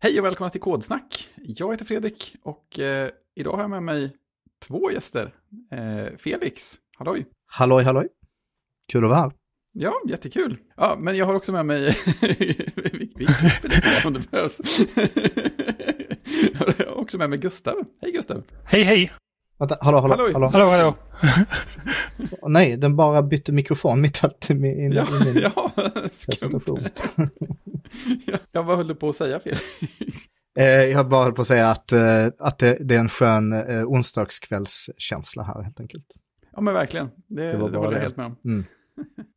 Hej och välkomna till Kodsnack. Jag heter Fredrik och eh, idag har jag med mig två gäster. Eh, Felix, halloj. Halloj, halloj. Kul att vara här. Ja, jättekul. Ja, men jag har också med mig, vi, klipper lite om det behövs. jag har också med mig Gustav. Hej Gustav. Hej, hej. Vänta, hallå, hallå, Halloj. hallå. Hallå, hallå. Nej, den bara bytte mikrofon mitt i min, in, Ja, i min ja presentation. Ja, jag vad höll på att säga Felix? Eh, jag bara höll på att säga att, eh, att det, det är en skön eh, onsdagskvällskänsla här helt enkelt. Ja, men verkligen. Det, Det det, var bara håller jag det. helt med om. Mm.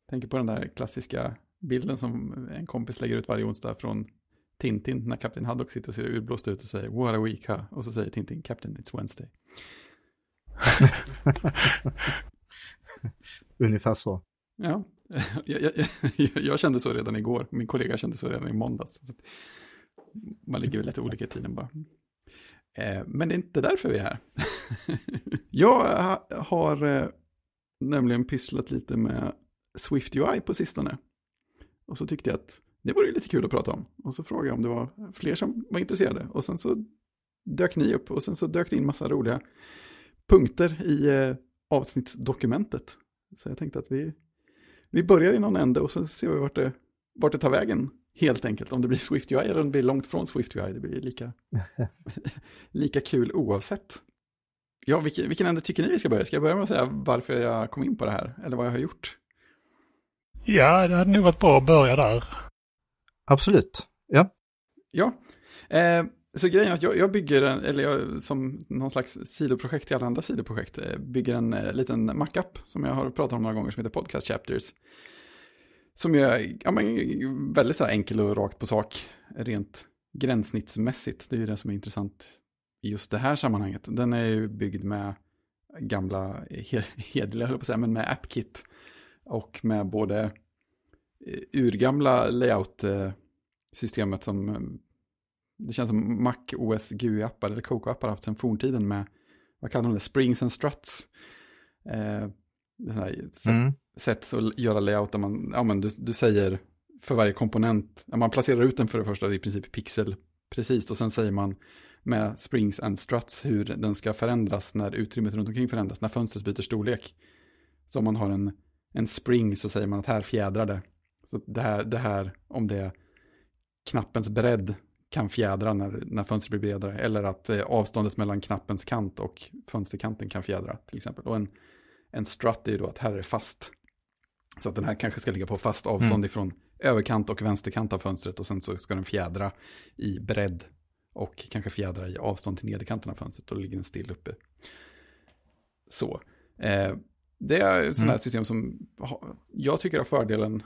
Tänker på den där klassiska bilden som en kompis lägger ut varje onsdag från Tintin när Kapten Haddock sitter och ser urblåst ut och säger What a week, huh? Och så säger Tintin Captain, it's Wednesday. Ungefär så. Ja, jag, jag, jag, kände så redan igår. Min kollega kände så redan i måndags. Så man ligger väl lite olika i tiden bara. Eh, men det är inte därför vi är här. Jag har eh, nämligen pysslat lite med Swift UI på sistone. Och så tyckte jag att det vore lite kul att prata om. Och så frågade jag om det var fler som var intresserade. Och sen så dök ni upp och sen så dök det in massa roliga punkter i eh, avsnittsdokumentet. Så jag tänkte att vi, vi börjar i någon ände och sen ser vi vart det, vart det tar vägen. Helt enkelt, om det blir Swift UI eller om det blir långt från Swift UI. Det blir lika, lika kul oavsett. Ja, vilken, vilken ände tycker ni vi ska börja? Ska jag börja med att säga varför jag kom in på det här? Eller vad jag har gjort? Ja, det hade nog varit bra att börja där. Absolut. Ja. Ja, eh, så grejen är att jag, jag bygger, en, eller jag, som någon slags sidoprojekt till alla andra sidoprojekt, eh, bygger en eh, liten mackup som jag har pratat om några gånger som heter Podcast Chapters. Som är ja, men, väldigt så här enkel och rakt på sak, rent gränssnittsmässigt. Det är ju det som är intressant i just det här sammanhanget. Den är ju byggd med gamla, eh, hederliga, höll jag på att säga, men med AppKit. Och med både eh, urgamla layout-systemet som det känns som Mac OS GUI-appar eller Coco-appar haft sedan forntiden med, vad kallar de det, Springs and Struts. Eh, Mm. sätt att göra layout där man, ja men du, du säger för varje komponent, ja, man placerar ut den för det första i princip pixel precis och sen säger man med Springs and Struts hur den ska förändras när utrymmet runt omkring förändras, när fönstret byter storlek. Så om man har en, en spring så säger man att här fjädrar det. Så det här, det här om det är knappens bredd kan fjädra när, när fönstret blir bredare. Eller att eh, avståndet mellan knappens kant och fönsterkanten kan fjädra till exempel. Och en, en strut är ju då att här är det fast. Så att den här kanske ska ligga på fast avstånd Mm. ifrån överkant och vänsterkant av fönstret. Och sen så ska den fjädra i bredd och kanske fjädra i avstånd till nederkanten av fönstret. Och då ligger den still uppe. Så. Eh, det är sånt här Mm. system som jag tycker har fördelen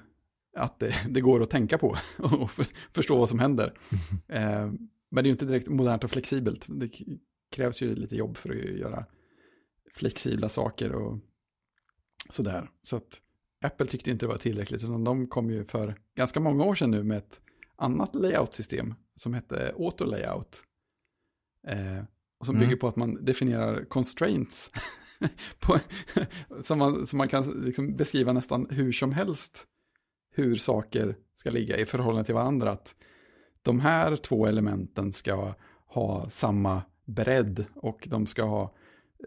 att det, det går att tänka på och för, förstå vad som händer. Eh, men det är ju inte direkt modernt och flexibelt. Det krävs ju lite jobb för att göra flexibla saker och sådär. Så att Apple tyckte inte det var tillräckligt, utan de kom ju för ganska många år sedan nu med ett annat layout-system som hette Auto Layout. Eh, och som Mm. bygger på att man definierar constraints på, som, man, som man kan liksom beskriva nästan hur som helst hur saker ska ligga i förhållande till varandra. Att de här två elementen ska ha samma bredd och de ska ha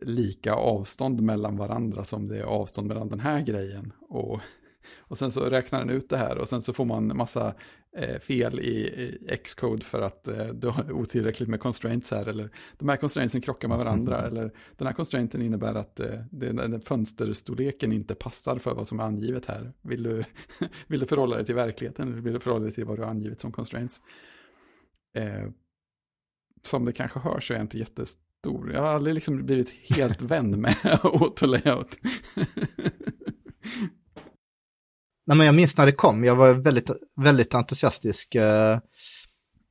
lika avstånd mellan varandra som det är avstånd mellan den här grejen. Och, och sen så räknar den ut det här och sen så får man massa fel i, i Xcode för att eh, du har otillräckligt med constraints här. Eller de här constraintsen krockar med varandra. Eller den här constrainten innebär att eh, den fönsterstorleken inte passar för vad som är angivet här. Vill du, vill du förhålla dig till verkligheten eller vill du förhålla dig till vad du har angivit som constraints? Eh, som det kanske hörs så är jag inte jättestor. Jag har aldrig liksom blivit helt vän med autolayout. Nej, men jag minns när det kom, jag var väldigt, väldigt entusiastisk. eh,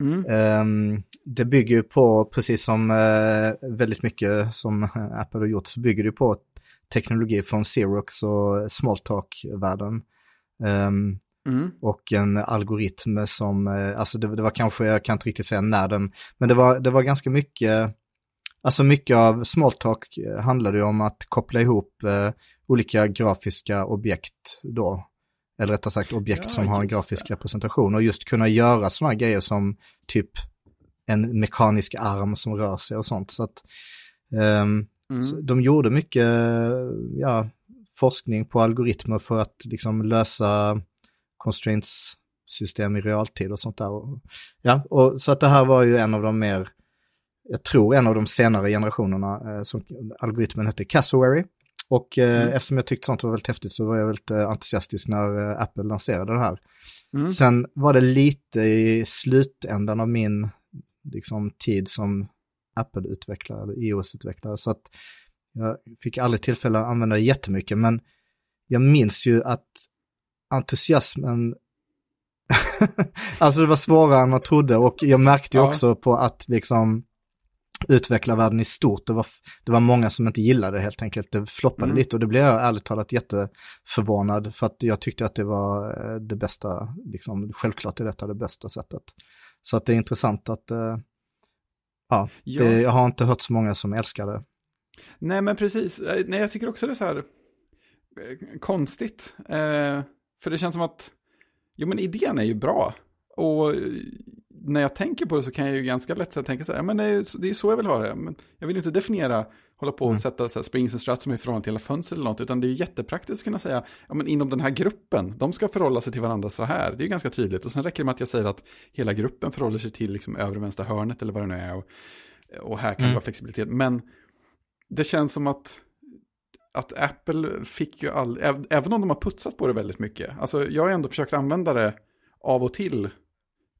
mm. Ehm, det bygger ju på, precis som eh, väldigt mycket som Apple har gjort, så bygger det på teknologi från Xerox och Smalltalk-världen. Ehm, Mm. och en algoritm som, eh, alltså det, det var kanske, jag kan inte riktigt säga när den, men det var, det var ganska mycket, alltså mycket av Smalltalk eh, handlade ju om att koppla ihop eh, olika grafiska objekt då. Eller rättare sagt objekt Ja, som har en grafisk det. representation och just kunna göra sådana grejer som typ en mekanisk arm som rör sig och sånt. Så att um, Mm. så de gjorde mycket ja, forskning på algoritmer för att liksom lösa constraints-system i realtid och sånt där. Ja, och, så att det här var ju en av de mer, jag tror en av de senare generationerna eh, som algoritmen hette Cassowary. Och eh, Mm. eftersom jag tyckte sånt var väldigt häftigt så var jag väldigt eh, entusiastisk när eh, Apple lanserade det här. Mm. Sen var det lite i slutändan av min liksom, tid som Apple-utvecklare, eller iOS-utvecklare, så att jag fick aldrig tillfälle att använda det jättemycket, men jag minns ju att entusiasmen, alltså det var svårare än man trodde och jag märkte ju Ja. också på att liksom utvecklarvärlden i stort, det var, det var många som inte gillade det helt enkelt, det floppade Mm. lite och det blev jag ärligt talat jätteförvånad för att jag tyckte att det var eh, det bästa, liksom självklart är detta det bästa sättet. Så att det är intressant att, eh, ja, Ja. Det, jag har inte hört så många som älskar det. Nej, men precis. Eh, Nej, jag tycker också det är så här konstigt. Eh, för det känns som att, jo men idén är ju bra. Och när jag tänker på det så kan jag ju ganska lätt så tänka så här, men det är det är så jag vill ha det. Men jag vill ju inte definiera, hålla på och Mm. sätta så här springs and struts som är i förhållande till hela fönster eller något, utan det är ju jättepraktiskt att kunna säga, ja men inom den här gruppen, de ska förhålla sig till varandra så här. Det är ju ganska tydligt. Och sen räcker det med att jag säger att hela gruppen förhåller sig till liksom övre vänstra hörnet eller vad det nu är. Och, och här kan det Mm. vara flexibilitet. Men det känns som att, att Apple fick ju all, äv- även om de har putsat på det väldigt mycket. Alltså jag har ändå försökt använda det av och till.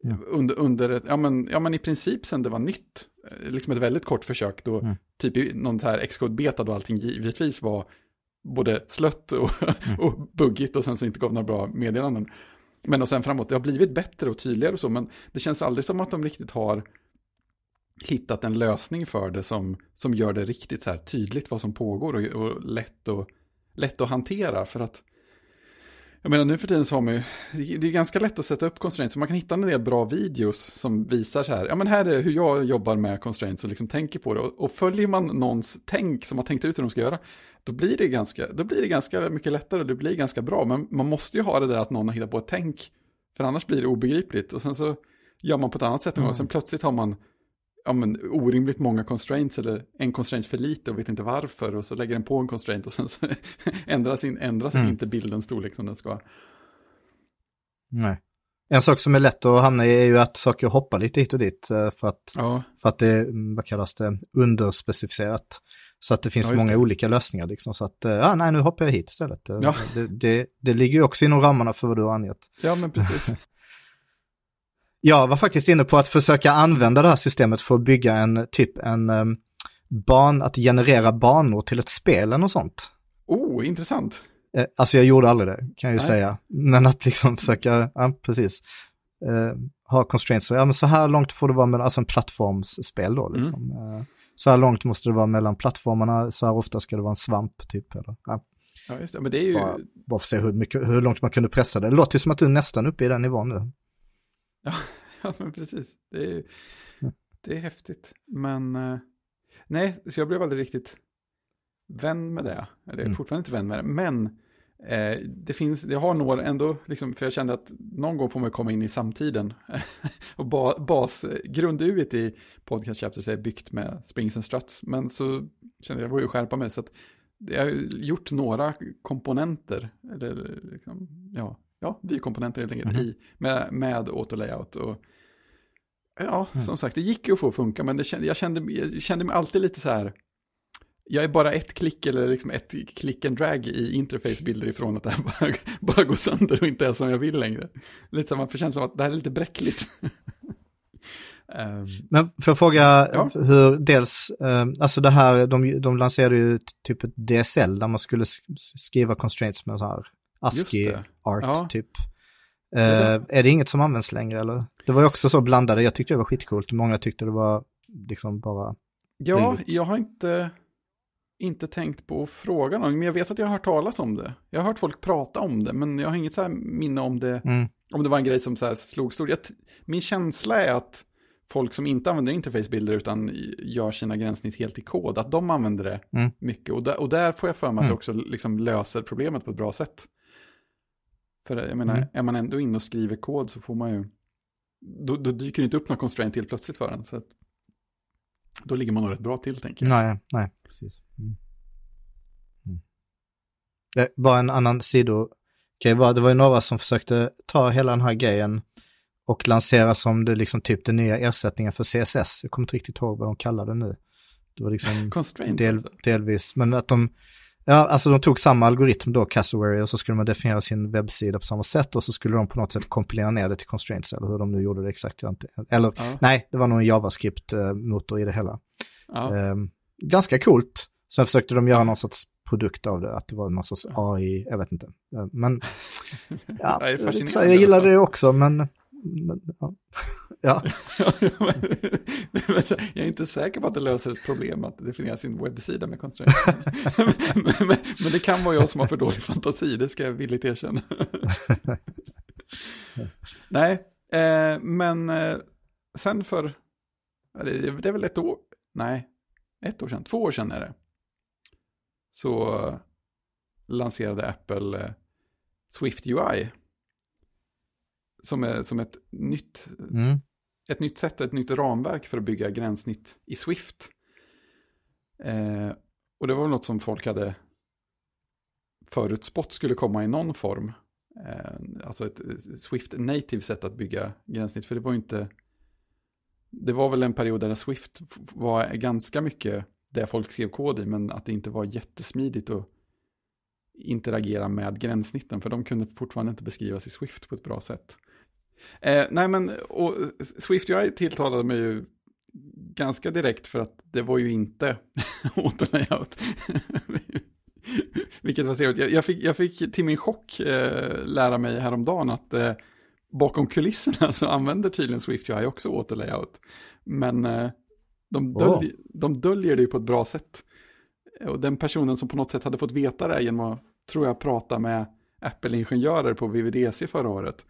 Ja. Under, under ja, men, ja men i princip sen det var nytt. Eh, Liksom ett väldigt kort försök då, Mm. typ i någon så här Xcode beta då allting givetvis var både slött och, och buggigt och sen så inte gav några bra meddelanden. Men och sen framåt, det har blivit bättre och tydligare och så, men det känns aldrig som att de riktigt har hittat en lösning för det som, som gör det riktigt så här tydligt vad som pågår och, och lätt, och, lätt att hantera. För att, jag menar nu för tiden så har man ju, det är ganska lätt att sätta upp constraints, så man kan hitta en del bra videos som visar så här, ja men här är hur jag jobbar med constraints och liksom tänker på det. Och, och följer man någons tänk som har tänkt ut hur de ska göra, då blir det ganska, då blir det ganska mycket lättare och det blir ganska bra. Men man måste ju ha det där att någon har hittat på ett tänk, för annars blir det obegripligt. Och sen så gör man på ett annat sätt en gång, Mm. sen plötsligt har man ja, men, orimligt många constraints eller en constraint för lite och vet inte varför och så lägger den på en constraint och sen så ändras, in, ändras Mm. inte bildens storlek som den ska. Nej. En sak som är lätt att hamna i är ju att saker hoppar lite hit och dit eh, för att, Ja, för att det är, mm, vad kallas det, underspecificerat. Så att det finns Ja, många det. olika lösningar liksom. Så att, eh, ja nej nu hoppar jag hit istället. Eh, Ja. Det, det, det ligger ju också inom ramarna för vad du har angett. ja men precis. Jag var faktiskt inne på att försöka använda det här systemet för att bygga en typ en um, ban, att generera banor till ett spel eller något sånt. Oh, intressant. Eh, alltså jag gjorde aldrig det, kan jag ju Nej. säga. Men att liksom försöka, ja precis, eh, ha constraints. Så, ja men så här långt får det vara mellan, alltså en plattformsspel då Mm. liksom. Eh, så här långt måste det vara mellan plattformarna, så här ofta ska det vara en svamp typ. Eller, ja, Ja, just det. Men det är ju... bara, bara för att se hur, mycket, hur långt man kunde pressa det. Det låter ju som att du är nästan uppe i den nivån nu. Ja, men precis. Det är, Mm. det är häftigt. Men eh, nej, så jag blev aldrig riktigt vän med det. Eller jag är Mm. fortfarande inte vän med det. Men eh, det finns, jag har några ändå, liksom, för jag kände att någon gång får man komma in i samtiden. och ba, bas, grunduet i podcast chapters är byggt med springs and struts. Men så kände jag, jag ju skärpa mig. Så att jag har gjort några komponenter, eller liksom, ja, ja, vi-komponenter helt enkelt, Mhm. i, med, med auto-layout. Och, ja, Mm. som sagt, det gick ju att få funka, men det kände, jag, kände, jag kände mig alltid lite så här, jag är bara ett klick eller liksom ett klick and drag i interfacebilder ifrån att det här bara, bara går sönder och inte är som jag vill längre. Lite så man får känslan av att det här är lite bräckligt. Ehm, Men för att fråga Ja. hur dels, eh, alltså det här, de, de lanserade ju typ ett DSL där man skulle sk- skriva constraints med så här ASCII Just det. art Ja. typ. Det Eh, är det inget som används längre eller? Det var ju också så blandade, jag tyckte det var skitcoolt, många tyckte det var liksom bara, Ja, Rimligt. jag har inte, inte tänkt på frågan, men jag vet att jag har hört talas om det. Jag har hört folk prata om det, men jag har inget så här minne om det, mm, om det var en grej som så här slog stort. Min känsla är att folk som inte använder interfacebilder utan gör sina gränssnitt helt i kod, att de använder det Mm. mycket. Och där, och där får jag för mig att Mm. det också liksom löser problemet på ett bra sätt. För jag menar, Mm. är man ändå inne och skriver kod så får man ju då, då dyker det inte upp någon constraint till plötsligt för en. Så att, då ligger man nog rätt bra till tänker jag. Nej, nej, precis. Mm. Mm. Det, bara en annan sido. Okay, bara, det var ju några som försökte ta hela den här grejen och lansera som det liksom typ den nya ersättningen för CSS. Jag kommer inte riktigt ihåg vad de kallade det nu. Det var liksom del, alltså. delvis, men att de, ja alltså de tog samma algoritm då, Cassowary, och så skulle man definiera sin webbsida på samma sätt och så skulle de på något sätt kompilera ner det till constraints, eller hur de nu gjorde det exakt. inte- Eller Ja. nej, det var nog en JavaScript-motor i det hela. Ja. Ehm, ganska coolt. Sen försökte de göra någon sorts produkt av det, att det var någon sorts AI, jag vet inte. Men ja, så jag gillade det också, men, men ja. Ja. jag är inte säker på att det löser ett problem att definiera sin webbsida med constraints. men, men, men det kan vara jag som har för dålig fantasi, det ska jag villigt erkänna. Nej, eh, men eh, sen för, det, det är väl ett år, nej, ett år sedan, två år sedan är det. Så lanserade Apple eh, Swift UI. Som, är, som ett nytt Mm ett nytt sätt, ett nytt ramverk för att bygga gränssnitt i Swift. Eh, och det var väl något som folk hade förutspått skulle komma i någon form. Eh, alltså ett eh, Swift native sätt att bygga gränssnitt. För det var ju inte... Det var väl en period där Swift var ganska mycket det folk skrev kod i, men att det inte var jättesmidigt att interagera med gränssnitten, för de kunde fortfarande inte beskrivas i Swift på ett bra sätt. Eh, nej men, och Swift UI tilltalade mig ju ganska direkt för att det var ju inte autolayout. Vilket var trevligt. Jag, jag, fick, jag fick till min chock eh, lära mig häromdagen att eh, bakom kulisserna så använder tydligen Swift UI också autolayout. Men eh, de, dölj, de döljer det ju på ett bra sätt. Och den personen som på något sätt hade fått veta det genom att, tror jag, prata med Apple-ingenjörer på VVDC förra året.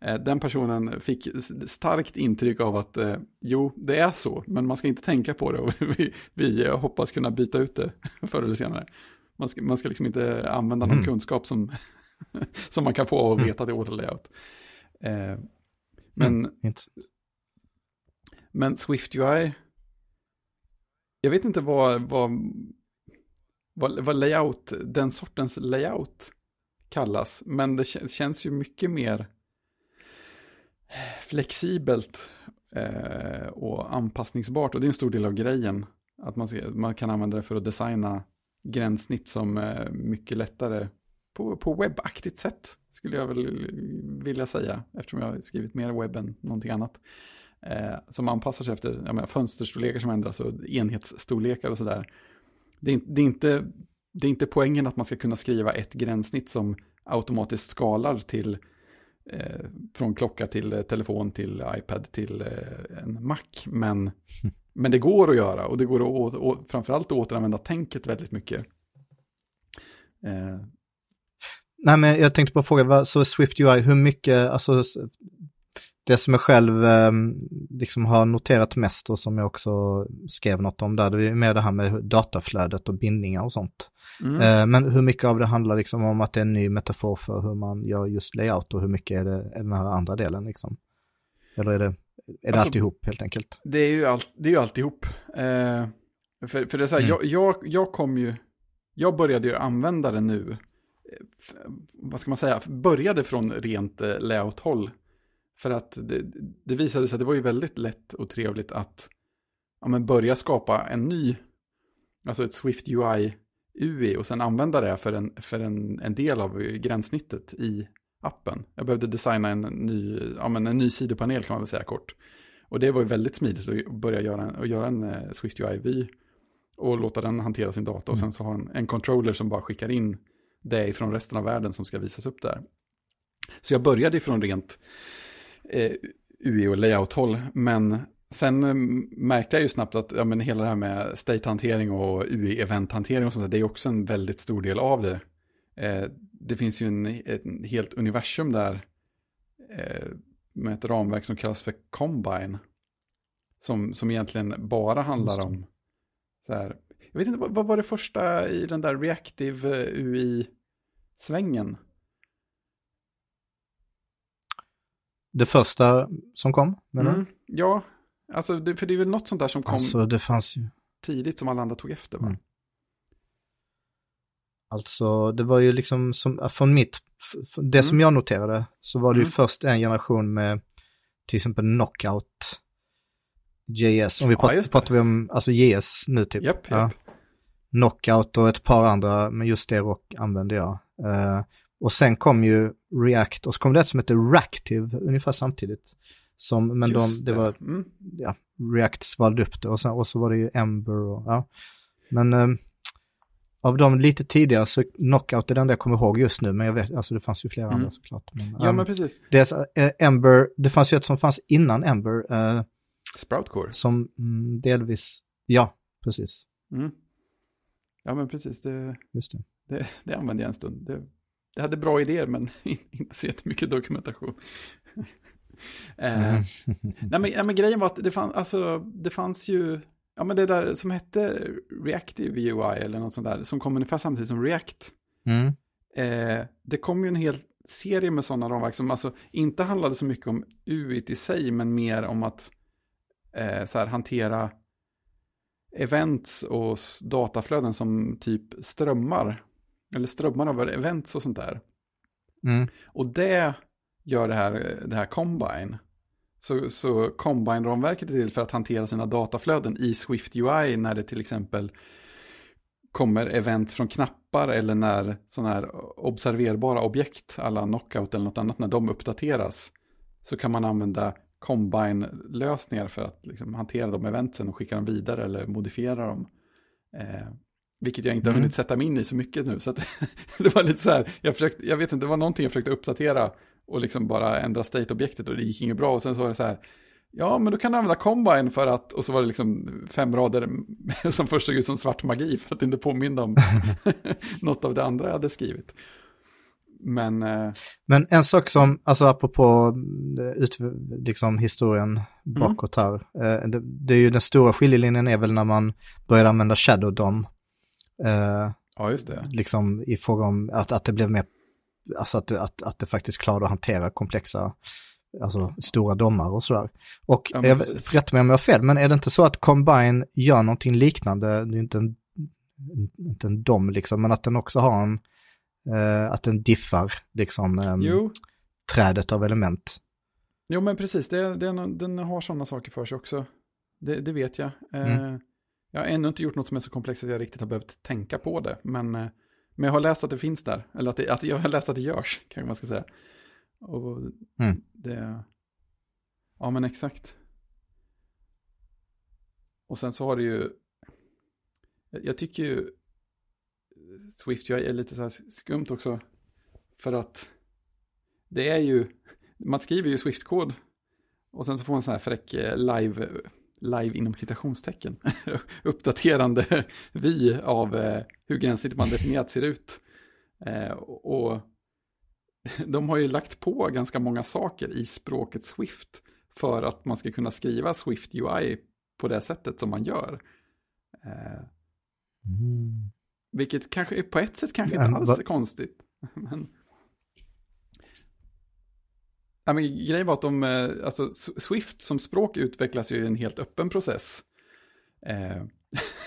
Eh, Den personen fick starkt intryck av att eh, jo, det är så, men man ska inte tänka på det och vi, vi eh, hoppas kunna byta ut det förr eller senare. Man ska, man ska liksom inte använda någon Mm. kunskap som, som man kan få av att veta att det är autolayout. Eh, men, Mm. Men Swift UI, jag vet inte vad, vad, vad, vad layout, den sortens layout kallas, men det kä- känns ju mycket mer flexibelt eh, och anpassningsbart. Och det är en stor del av grejen. Att man, ska, man kan använda det för att designa gränssnitt som eh, mycket lättare på, på webbaktigt sätt. Skulle jag väl vilja säga. Eftersom jag har skrivit mer webb än någonting annat. Eh, som anpassar sig efter jag menar, fönsterstorlekar som ändras och enhetsstorlekar och sådär. Det, det, är inte, det är inte poängen att man ska kunna skriva ett gränssnitt som automatiskt skalar till eh, från klocka till eh, telefon till iPad till eh, en Mac. Men, men det går att göra och det går att å, å, framförallt att återanvända tänket väldigt mycket. Eh, Nej, men jag tänkte bara fråga, så Swift UI, hur mycket, alltså det som jag själv eh, liksom har noterat mest och som jag också skrev något om där, det är mer det här med dataflödet och bindningar och sånt. mm. Eh, men hur mycket av det handlar liksom om att det är en ny metafor för hur man gör just layout och hur mycket är det är den här andra delen liksom? Eller är det, är det Alltså- alltihop helt enkelt? Det är ju, all, det är ju alltihop. Eh, för, för det är så här, Mm. jag, jag, jag kom ju, jag började ju använda det nu. Eh, vad ska man säga, började från rent eh, layout-håll. För att det, det visade sig att det var ju väldigt lätt och trevligt att ja, men börja skapa en ny, alltså ett Swift UI UI och sen använda det för en, för en, en del av gränssnittet i appen. Jag behövde designa en ny, ja, men en ny sidopanel kan man väl säga kort. Och det var ju väldigt smidigt att börja göra en, att göra en eh, Swift UI-vy och låta den hantera sin data. Och sen så har en, en controller som bara skickar in det ifrån resten av världen som ska visas upp där. Så jag började ifrån rent eh, UI och layout-håll, men sen eh, märkte jag ju snabbt att ja, men hela det här med state-hantering och UI-event-hantering och sånt där, det är också en väldigt stor del av det. Eh, det finns ju en, ett helt universum där eh, med ett ramverk som kallas för Combine. Som, som egentligen bara handlar om så här, jag vet inte, vad, vad var det första i den där reactive eh, UI-svängen? Det första som kom, menar Mm. Ja, alltså det, för det är väl något sånt där som kom Alltså det fanns ju, tidigt som alla andra tog efter va? Mm. alltså det var ju liksom som, från mitt, det som Mm. jag noterade så var det ju Mm. först en generation med till exempel Knockout JS, om vi Ja, pratar, det. pratar vi om, alltså JS nu typ. Japp, Ja. japp. Knockout och ett par andra, men just det rock använde jag. Eh, och sen kom ju React och så kom det ett som heter Reactive ungefär samtidigt. Som, men de, det var, Mm. ja, React svalde upp det och, sen, och så var det ju Ember och ja. Men eh, av de lite tidigare så Knockout är den där jag kommer ihåg just nu, men jag vet, alltså det fanns ju flera Mm. andra såklart. Men, Ja, ehm, men precis. så, eh, Ember, det fanns ju ett som fanns innan Ember, eh, Sproutcore. som mm, delvis, ja, precis, Mm. Ja, men precis. Det, just det. det, det använde jag en stund. Det, det hade bra idéer, men inte så jättemycket dokumentation. eh, Mm. nej, men, nej, men grejen var att det, fann, alltså, det fanns ju, ja men det där som hette Reactive UI eller något sånt där, som kom ungefär samtidigt som React. Mm. Eh, det kom ju en hel serie med sådana ramverk som alltså inte handlade så mycket om UIT i sig, men mer om att eh, så här, hantera events och dataflöden som typ strömmar. Eller strömmar av events och sånt där. Mm. Och det gör det här, det här Combine. Så, så Combine-ramverket är till för att hantera sina dataflöden i Swift UI när det till exempel kommer events från knappar eller när sådana här observerbara objekt, alla knockout eller något annat, när de uppdateras så kan man använda Combine-lösningar för att liksom hantera de eventsen och skicka dem vidare eller modifiera dem. Eh, vilket jag inte har Mm. hunnit sätta mig in i så mycket nu. Så att det var lite så här, jag, försökte, jag vet inte, det var någonting jag försökte uppdatera och liksom bara ändra state-objektet och det gick inget bra. Och sen så var det så här, ja men då kan du använda Combine för att, och så var det liksom fem rader som först såg ut som svart magi för att inte påminna om något av det andra jag hade skrivit. Men, eh, Men en sak som, alltså apropå eh, ut, liksom historien Mm. bakåt här, eh, det, det är ju den stora skiljelinjen är väl när man började använda Shadow DOM. Eh, ja just det. liksom i fråga om att, att det blev mer, alltså att, att, att det faktiskt klarade att hantera komplexa, alltså stora domar och sådär. Och Ja, jag, rätta mig om jag har fel, men är det inte så att Combine gör någonting liknande, det är inte en, inte en dom liksom, men att den också har en, eh, att den diffar liksom Jo, trädet av element. jo men precis, det, det, den har sådana saker för sig också. Det, det vet jag. Eh, Mm. Jag har ännu inte gjort något som är så komplext att jag riktigt har behövt tänka på det. Men, eh, men jag har läst att det finns där. Eller att, det, att jag har läst att det görs, kan man ska säga. Och Mm. det... Ja, men exakt. Och sen så har det ju... Jag, jag tycker ju Swift UI är lite så här skumt också. För att det är ju... Man skriver ju Swift-kod. Och sen så får man så här fräck eh, live, live inom citationstecken. Uppdaterande vy av eh, hur gränssnittet man definierat ser ut. Eh, och de har ju lagt på ganska många saker i språket Swift för att man ska kunna skriva Swift UI på det sättet som man gör. Eh, vilket kanske på ett sätt kanske inte alls är konstigt. Men... Ja, men grejen var att de, eh, alltså Swift som språk utvecklas ju i en helt öppen process. Eh,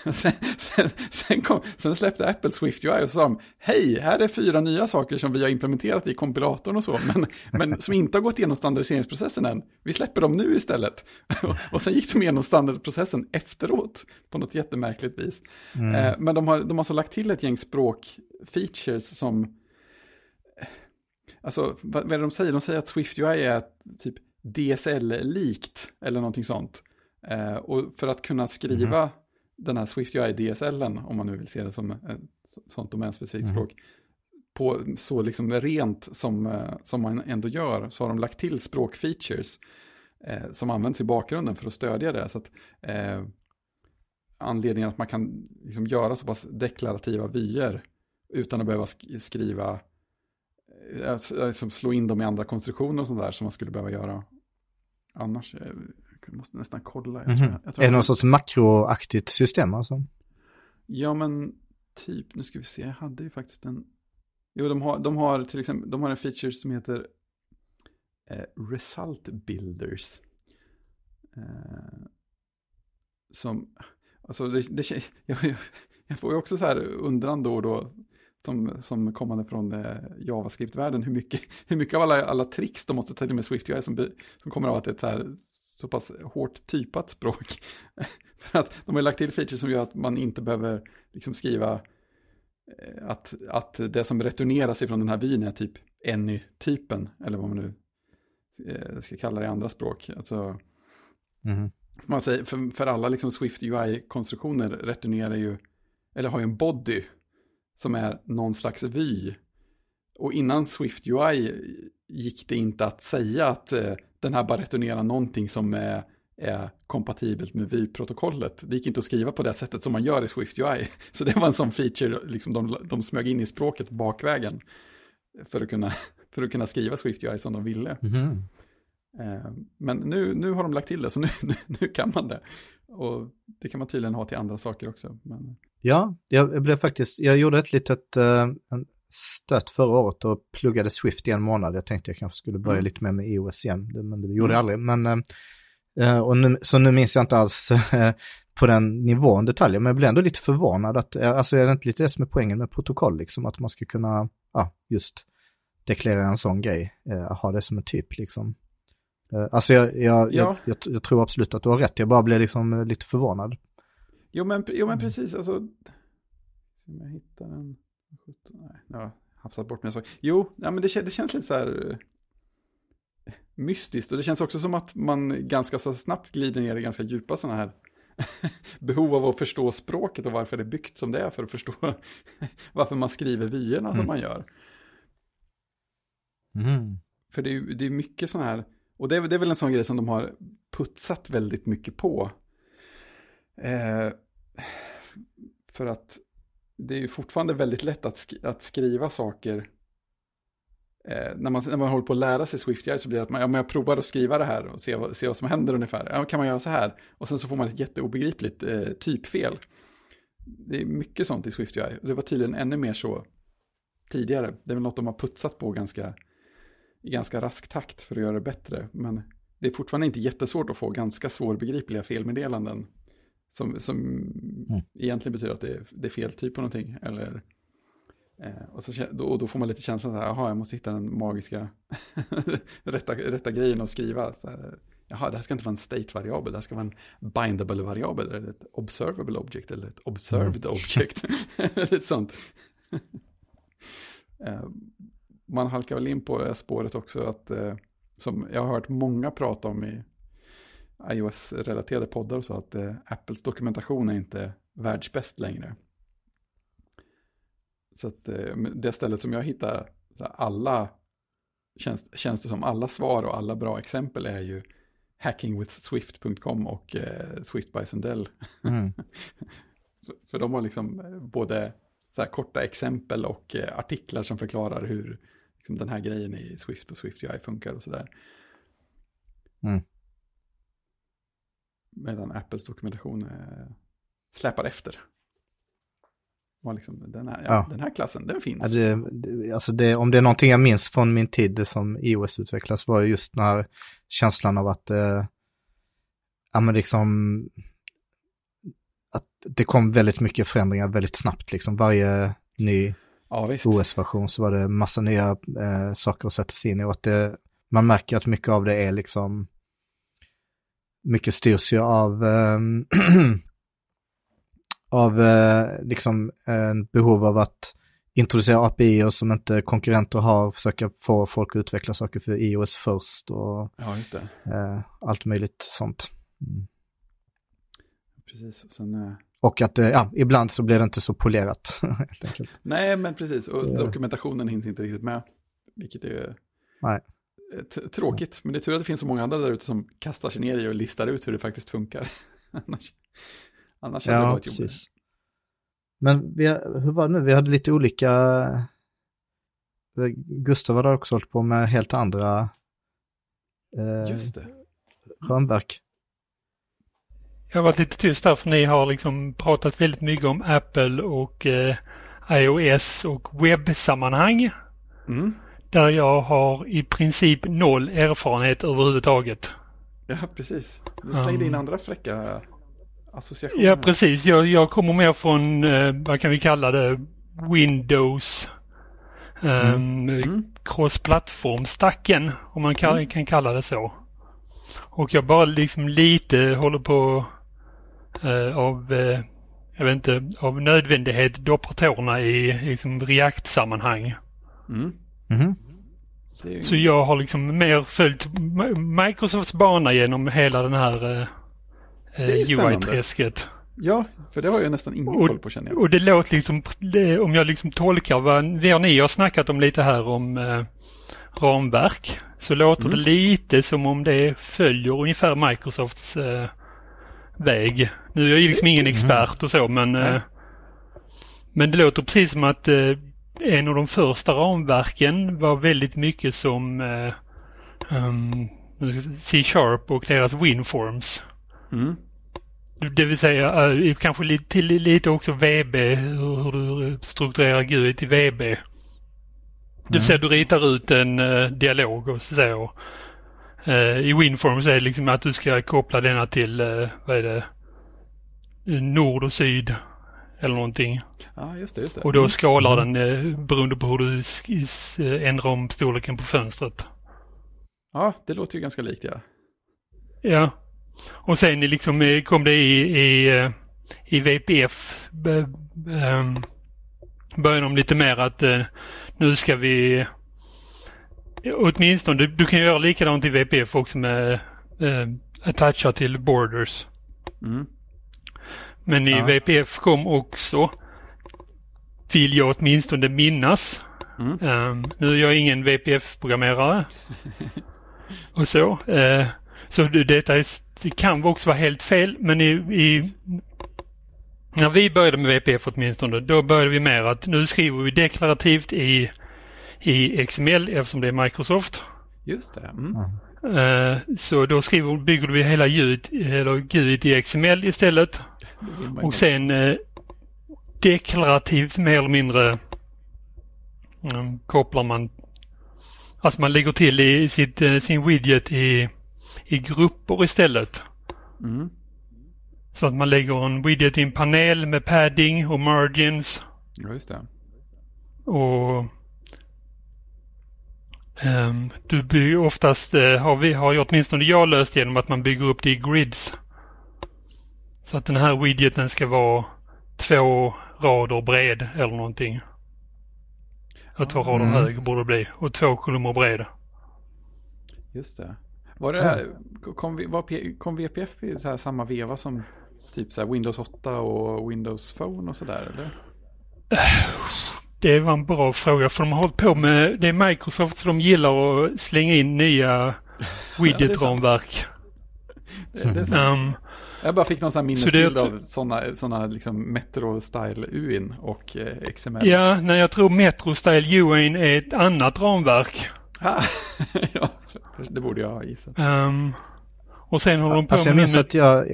sen, sen, sen, kom, sen släppte Apple Swift UI och sa de, hej, här är fyra nya saker som vi har implementerat i kompilatorn och så, men, men som inte har gått igenom standardiseringsprocessen än. Vi släpper dem nu istället. och sen gick de igenom standardprocessen efteråt, på något jättemärkligt vis. Mm. Eh, men de har, de har så lagt till ett gäng språkfeatures som... eh, Alltså, vad, vad är det de säger? De säger att Swift UI är typ DSL-likt, eller någonting sånt. Eh, och för att kunna skriva den här Swift UI DSLen, om man nu vill se det som ett sånt domänspecifikt Mhm. språk, på så liksom rent som, eh, som man ändå gör, så har de lagt till språkfeatures eh, som används i bakgrunden för att stödja det. Så att, eh, anledningen att man kan liksom göra så pass deklarativa vyer utan att behöva sk- skriva, eh, liksom slå in dem i andra konstruktioner och sånt där som man skulle behöva göra annars. eh, Jag måste nästan kolla. Jag tror, Mhm. jag tror Är det någon jag- sorts makroaktigt system alltså? Ja men typ, nu ska vi se, jag hade ju faktiskt en... Jo, de har, de har till exempel, de har en feature som heter eh, Result Builders. Eh, som, alltså det, det, jag, jag får ju också så här undran då och då, som, som kommande från eh, JavaScript-världen, hur mycket, hur mycket av alla, alla tricks de måste ta till med SwiftUI som, som kommer av att det är ett så, här, så pass hårt typat språk. För att de har lagt till features som gör att man inte behöver liksom skriva eh, att, att det som returneras ifrån den här vyn är typ any-typen, eller vad man nu eh, ska kalla det i andra språk. Alltså, mm. man säger, för, för alla liksom Swift UI-konstruktioner returnerar ju, eller har ju en body som är någon slags vy. Och innan Swift UI gick det inte att säga att eh, den här bara returnerar någonting som är, är kompatibelt med vy-protokollet. Det gick inte att skriva på det sättet som man gör i Swift UI. Så det var en sån feature, liksom de, de smög in i språket bakvägen för att kunna, för att kunna skriva Swift UI som de ville. Mm. Men nu, nu har de lagt till det, så nu, nu, nu, kan man det. Och det kan man tydligen ha till andra saker också. Men... Ja, jag blev faktiskt, jag gjorde ett litet uh, stöt förra året och pluggade Swift i en månad. Jag tänkte jag kanske skulle börja mm. lite mer med iOS igen, men det gjorde jag mm. aldrig. Men, uh, och nu, så nu minns jag inte alls på den nivån detaljer, men jag blev ändå lite förvånad att, alltså är det inte lite det som är poängen med protokoll, liksom att man ska kunna, ja, just deklarera en sån grej, eh, ha det som en typ liksom. Eh, alltså jag, jag, ja. jag, jag, tror absolut att du har rätt, jag bara blev liksom lite förvånad. Jo men, jo, men precis, alltså. Om jag hittar en. Nej, jag har hafsat bort mig. Jo, ja, men det, det känns lite så här eh, mystiskt. Och det känns också som att man ganska så snabbt glider ner i ganska djupa sådana här behov av att förstå språket och varför det är byggt som det är för att förstå varför man skriver vyerna mm. som man gör. Mm. För det är, det är mycket sådana här, och det är, det är väl en sån grej som de har putsat väldigt mycket på. Eh, för att det är ju fortfarande väldigt lätt att, sk att skriva saker. Eh, när, man, när man håller på att lära sig SwiftUI så blir det att man, ja, men jag provar att skriva det här och se, vad, se vad som händer ungefär. Ja, kan man göra så här? Och sen så får man ett jätteobegripligt eh, typfel. Det är mycket sånt i SwiftUI. Det var tydligen ännu mer så tidigare. Det är väl något de har putsat på ganska i ganska rask takt för att göra det bättre. Men det är fortfarande inte jättesvårt att få ganska svårbegripliga felmeddelanden. Som, som mm. egentligen betyder att det är, det är fel typ på någonting. Eller, eh, och, så, då, då får man lite känslan att jag måste hitta den magiska rätta, rätta grejen att skriva. Så här, jaha, det här ska inte vara en state-variabel, det här ska vara en bindable-variabel, eller ett observable object, eller ett observed mm. object. ett sånt. Eh, man halkar väl in på spåret också att eh, som jag har hört många prata om i iOS-relaterade poddar och så att eh, Apples dokumentation är inte världsbäst längre. Så att eh, det stället som jag hittar alla, känns, känns det som alla svar och alla bra exempel är ju hackingwithswift.com och eh, Swift by Sundell. Mm. för, de har liksom eh, både så korta exempel och eh, artiklar som förklarar hur liksom den här grejen i Swift och Swift UI funkar och sådär. Mm. Medan Apples dokumentation släpar efter. Liksom, den, här, ja, ja. den här klassen, den finns. Ja, det, alltså det, om det är någonting jag minns från min tid som iOS-utvecklare var just den här känslan av att, eh, ja men liksom, att det kom väldigt mycket förändringar väldigt snabbt liksom. Varje ny ja, OS-version så var det massa nya eh, saker att sätta sig in i och att det, man märker att mycket av det är liksom, mycket styrs ju av, eh, av eh, liksom en behov av att introducera API som inte konkurrenter har, försöka få folk att utveckla saker för iOS först och ja, just det. Eh, allt möjligt sånt. Mm. Precis, och sen eh, och att eh, ja, ibland så blir det inte så polerat. Nej, men precis. Och dokumentationen hinns inte riktigt med. Vilket är Nej. Tråkigt. Men det är tur att det finns så många andra där ute som kastar sig ner i och listar ut hur det faktiskt funkar. annars annars hade ja, det varit precis. Men vi, hur var det nu? Vi hade lite olika... Gustav hade också hållit på med helt andra eh, Just det. ramverk. Jag har varit lite tyst där för ni har liksom pratat väldigt mycket om Apple och eh, iOS och webbsammanhang. Mm. Där jag har i princip noll erfarenhet överhuvudtaget. Ja, precis. Du slängde in Um. andra fräcka associationer. Ja, precis. Jag, jag kommer mer från, eh, vad kan vi kalla det, Windows. Um, Mm. Cross-plattform-stacken, om man kan, Mm. kan kalla det så. Och jag bara liksom lite håller på eh, av, eh, jag vet inte, av nödvändighet doppar tårna i liksom React-sammanhang. Mm. Mhm. Det ju... Så jag har liksom mer följt Mi- Microsofts bana genom hela den här eh. UI-träsket. Ja, för det har jag nästan ingen koll på känner jag. Och det låter liksom, det, om jag liksom tolkar vad vi och ni har snackat om lite här om eh, ramverk, så låter Mm. det lite som om det följer ungefär Microsofts eh, väg. Nu är jag ju liksom ingen expert och så, men, eh, men det låter precis som att eh, en av de första ramverken var väldigt mycket som eh, um, C-sharp och deras WinForms. Mm. Det vill säga eh, kanske lite, till, lite också VB, hur, hur du strukturerar GUI till VB. Det vill säga du ritar ut en eh, dialog och så. Uh, I WinForms är det liksom att du ska koppla denna till, vad är det, nord och syd eller någonting. Ja, just det, just det. Och då Mm. skalar den eh, beroende på hur du eh, ändrar om storleken på fönstret. Ja, det låter ju ganska likt ja. Ja. Och sen liksom eh, kom det i, i, i VPF ehm, började de lite mer att nu ska vi åtminstone, du, du kan göra likadant i VPF också med eh, attacha till borders. Mm. Men i Ja. VPF kom också, vill jag åtminstone minnas, Mm. Ehm, nu är jag ingen VPF-programmerare. och så. eh, så det, detta är, det kan också vara helt fel, men i, i, när vi började med VPF åtminstone, då började vi med att nu skriver vi deklarativt i, i XML eftersom det är Microsoft. Just det. Mm. Eh, så då skriver, bygger vi hela ljudet, eller i XML istället. Och sen eh, deklarativt mer eller mindre mm, kopplar man, alltså man lägger till i sitt, eh, sin widget i, i grupper istället. Mm. Så att man lägger en widget i en panel med padding och margins Ja, just det. och ehm, du bygger oftast, eh, har vi, har ju åtminstone jag löst genom att man bygger upp det i grids. Så att den här widgeten ska vara två rader bred eller någonting. Och två rader Mm. hög borde det bli och två kolumner bred. Just det. Var det här, kom, var kom VPF i så här samma veva som typ så här Windows 8 och Windows Phone och sådär eller? Det var en bra fråga för de har hållit på med, det är Microsoft så de gillar att slänga in nya widget-ramverk. Det, det. Ehm, Jag bara fick någon sån här Så det är minnesbild ett- av sådana, sådana liksom Metro-style UIN och eh, XML. ja, nej jag tror Metro Style UAIN är ett annat ramverk. Ah, ja, det borde jag ha gissat. Ehm, och sen håller de på Alltså jag minns med att jag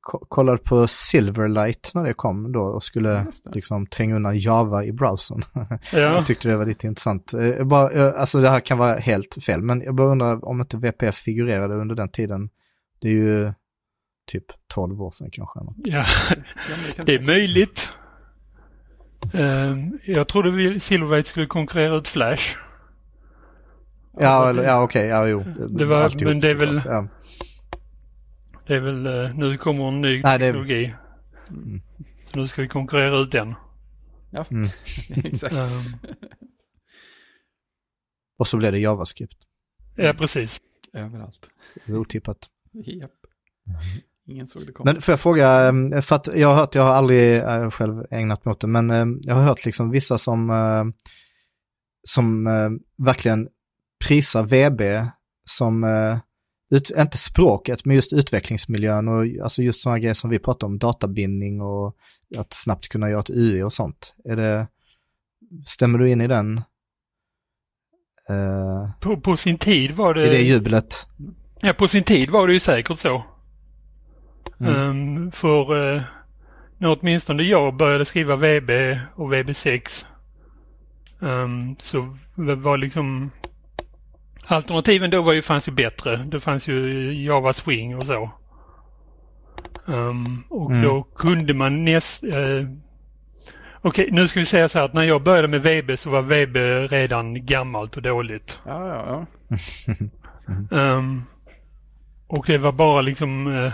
ko- kollade på Silverlight när det kom då och skulle liksom tränga undan Java i browsern. ja, Jag tyckte det var lite intressant. Eh, jag Bara, eh, alltså det här kan vara helt fel, men jag bara undrar om inte VPF figurerade under den tiden. Det är ju typ 12 år sedan kanske. ja, det är möjligt. Ehm, jag trodde Silverlight skulle konkurrera ut Flash. Ja, eller, ja okej, ja jo. Det var- Alltihop, men det är väl- Ja. Det är väl, eh, nu kommer en ny Nej, det- teknologi. Mm. Så nu ska vi konkurrera ut den. Ja, Mm. exakt. Ehm, Och så blev det JavaScript. ja, precis. Överallt. Otippat. Japp. Ingen såg det komma. Men får jag fråga, eh, för att jag har hört, jag har aldrig eh, själv ägnat mig åt det, men eh, jag har hört liksom vissa som, eh, som verkligen prisar VB som, eh, ut, inte språket, men just utvecklingsmiljön och alltså just sådana grejer som vi pratar om, databindning och att snabbt kunna göra ett UI och sånt. Är det, stämmer du in i den, eh, På, på sin tid var det... i det jublet? Ja, på sin tid var det ju säkert så. Mm. Ehm, för uh, när åtminstone jag började skriva VB och VB6 Um, så var liksom alternativen då var ju, fanns ju bättre. Det fanns ju Java Swing och så. Um, och mm. då kunde man näst... Uh, Okej, nu ska vi säga så här att när jag började med VB så var VB redan gammalt och dåligt. Ja, ja, ja. um, och det var bara liksom... Uh,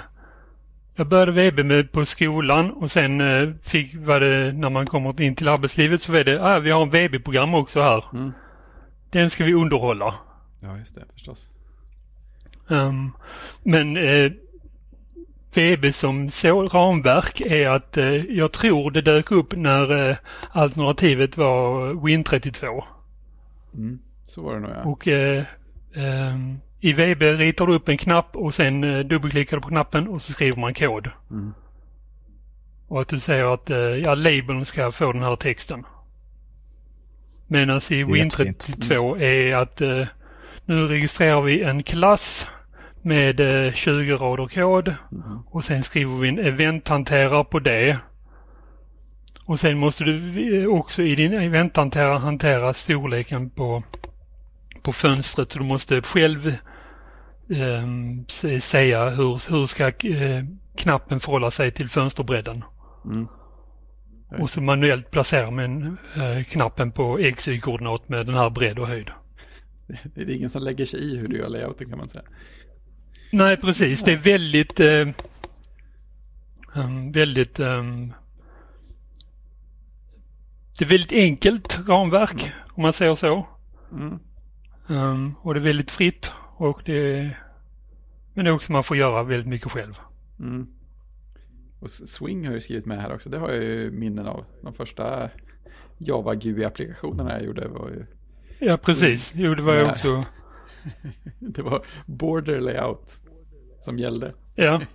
jag började VB med på skolan och sen uh, fick, var det när man kommer in till arbetslivet så var det, ah, vi har en VB-program också här. Mm. Den ska vi underhålla. Ja, just det, förstås. Um, men uh, VB som så ramverk är att eh, jag tror det dök upp när eh, alternativet var Win32. Mm, så var det nog ja. Och eh, ehm, i VB ritar du upp en knapp och sen eh, dubbelklickar du på knappen och så skriver man kod. Mm. Och att du säger att eh, ja, labeln ska få den här texten. Medan i Win32 mm. är att eh, nu registrerar vi en klass med 20 eh, rader kod mm. och sen skriver vi en eventhanterare på det. Och sen måste du också i din eventhanterare hantera storleken på, på fönstret. Så du måste själv eh, säga hur, hur ska eh, knappen förhålla sig till fönsterbredden. Mm. Och så manuellt placerar man eh, knappen på XY-koordinat med den här bredd och höjd. Det är ingen som lägger sig i hur du gör layouten kan man säga. Nej, precis. Det är väldigt... Eh, um, väldigt... Um, det är väldigt enkelt ramverk, mm. om man säger så. Mm. Um, och det är väldigt fritt och det... Men det är också man får göra väldigt mycket själv. Mm. Och Swing har ju skrivit med här också. Det har jag ju minnen av. De första Java GUI-applikationerna jag gjorde var ju... Ja, precis. Swing. Jo, det var ju också... det var border layout som gällde. Ja.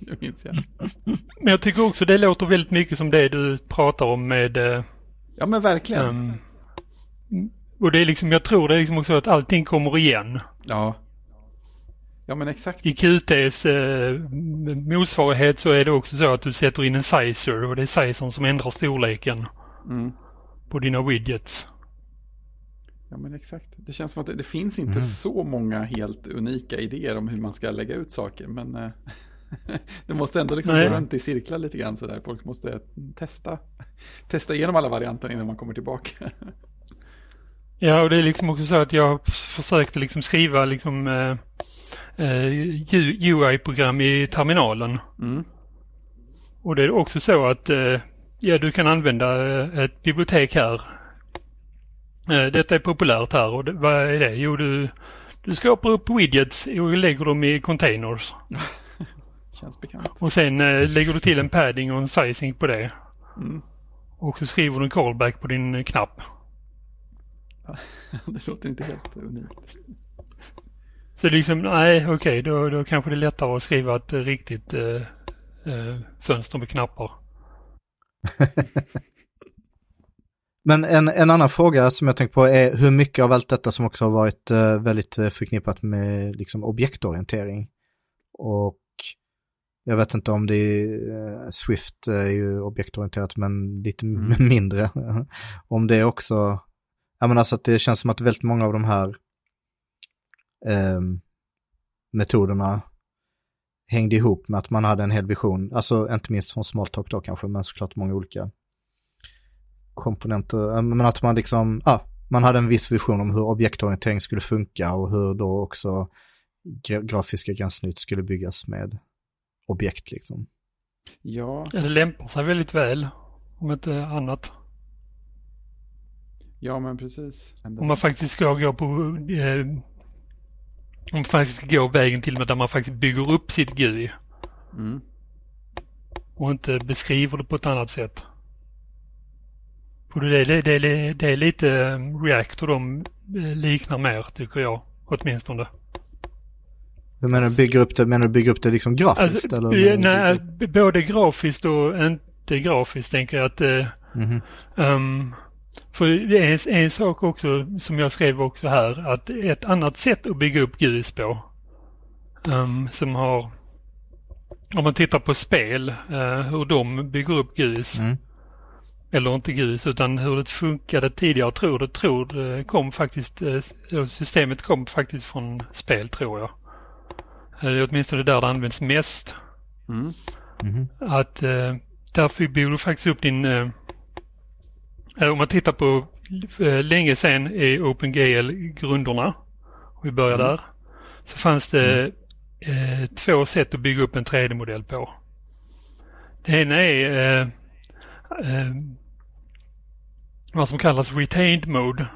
det minns jag. Men jag tycker också det låter väldigt mycket som det du pratar om med... Eh, ja men verkligen. Um, och det är liksom, jag tror det är liksom också att allting kommer igen. Ja. Ja men exakt. I QTs eh, motsvarighet så är det också så att du sätter in en sizer och det är sizern som ändrar storleken. Mm. På dina widgets. Ja men exakt. Det känns som att det, det finns inte mm. så många helt unika idéer om hur man ska lägga ut saker. Men eh, det måste ändå liksom gå runt i cirklar lite grann sådär. Folk måste testa, testa igenom alla varianter innan man kommer tillbaka. ja och det är liksom också så att jag försökte liksom skriva liksom eh, eh UI-program i terminalen. Mm. Och det är också så att eh, ja, du kan använda eh, ett bibliotek här Eh, detta är populärt här och det, vad är det? Jo, du, du skapar upp widgets och lägger dem i containers. Känns bekant. Och sen eh, lägger du till en padding och en sizing på det. Mm. Och så skriver du en callback på din knapp. det låter inte helt unikt. Så liksom, nej okej, okay, då, då kanske det är lättare att skriva ett riktigt eh, eh, fönster med knappar. Men en, en annan fråga som jag tänker på är hur mycket av allt detta som också har varit uh, väldigt uh, förknippat med liksom, objektorientering. Och jag vet inte om det är, uh, Swift är ju objektorienterat men lite mm. mindre. om det är också, ja men alltså att det känns som att väldigt många av de här um, metoderna hängde ihop med att man hade en hel vision, alltså inte minst från Smalltalk då kanske, men såklart många olika komponenter, men att man liksom, ja, man hade en viss vision om hur objektorientering skulle funka och hur då också grafiska gränssnitt skulle byggas med objekt liksom. Ja. Det lämpar sig väldigt väl, om inte annat. Ja, men precis. Om man faktiskt ska gå på, eh, om man faktiskt ska gå vägen till med där man faktiskt bygger upp sitt GUI. Mm. Och inte beskriver det på ett annat sätt. Och det, det, det, det är lite um, React och de eh, liknar mer tycker jag åtminstone. Du menar bygger upp det, menar du bygger upp det liksom grafiskt? Alltså, eller nej, både grafiskt och inte grafiskt tänker jag att mm -hmm. um, för det är en, en, sak också som jag skrev också här att ett annat sätt att bygga upp GUIs på um, som har om man tittar på spel, uh, hur de bygger upp GUIs. Mm eller inte GUIs, utan hur det funkade tidigare tror det, tror det kom faktiskt, eh, systemet kom faktiskt från spel tror jag. Det är åtminstone där det används mest. Mm. Mhm. Att eh, där bygger du faktiskt upp din... Eh, om man tittar på eh, länge sedan i OpenGL-grunderna, och vi börjar Mm. där, så fanns det eh, två sätt att bygga upp en 3D-modell på. Det ena är eh, vad som kallas retained mode.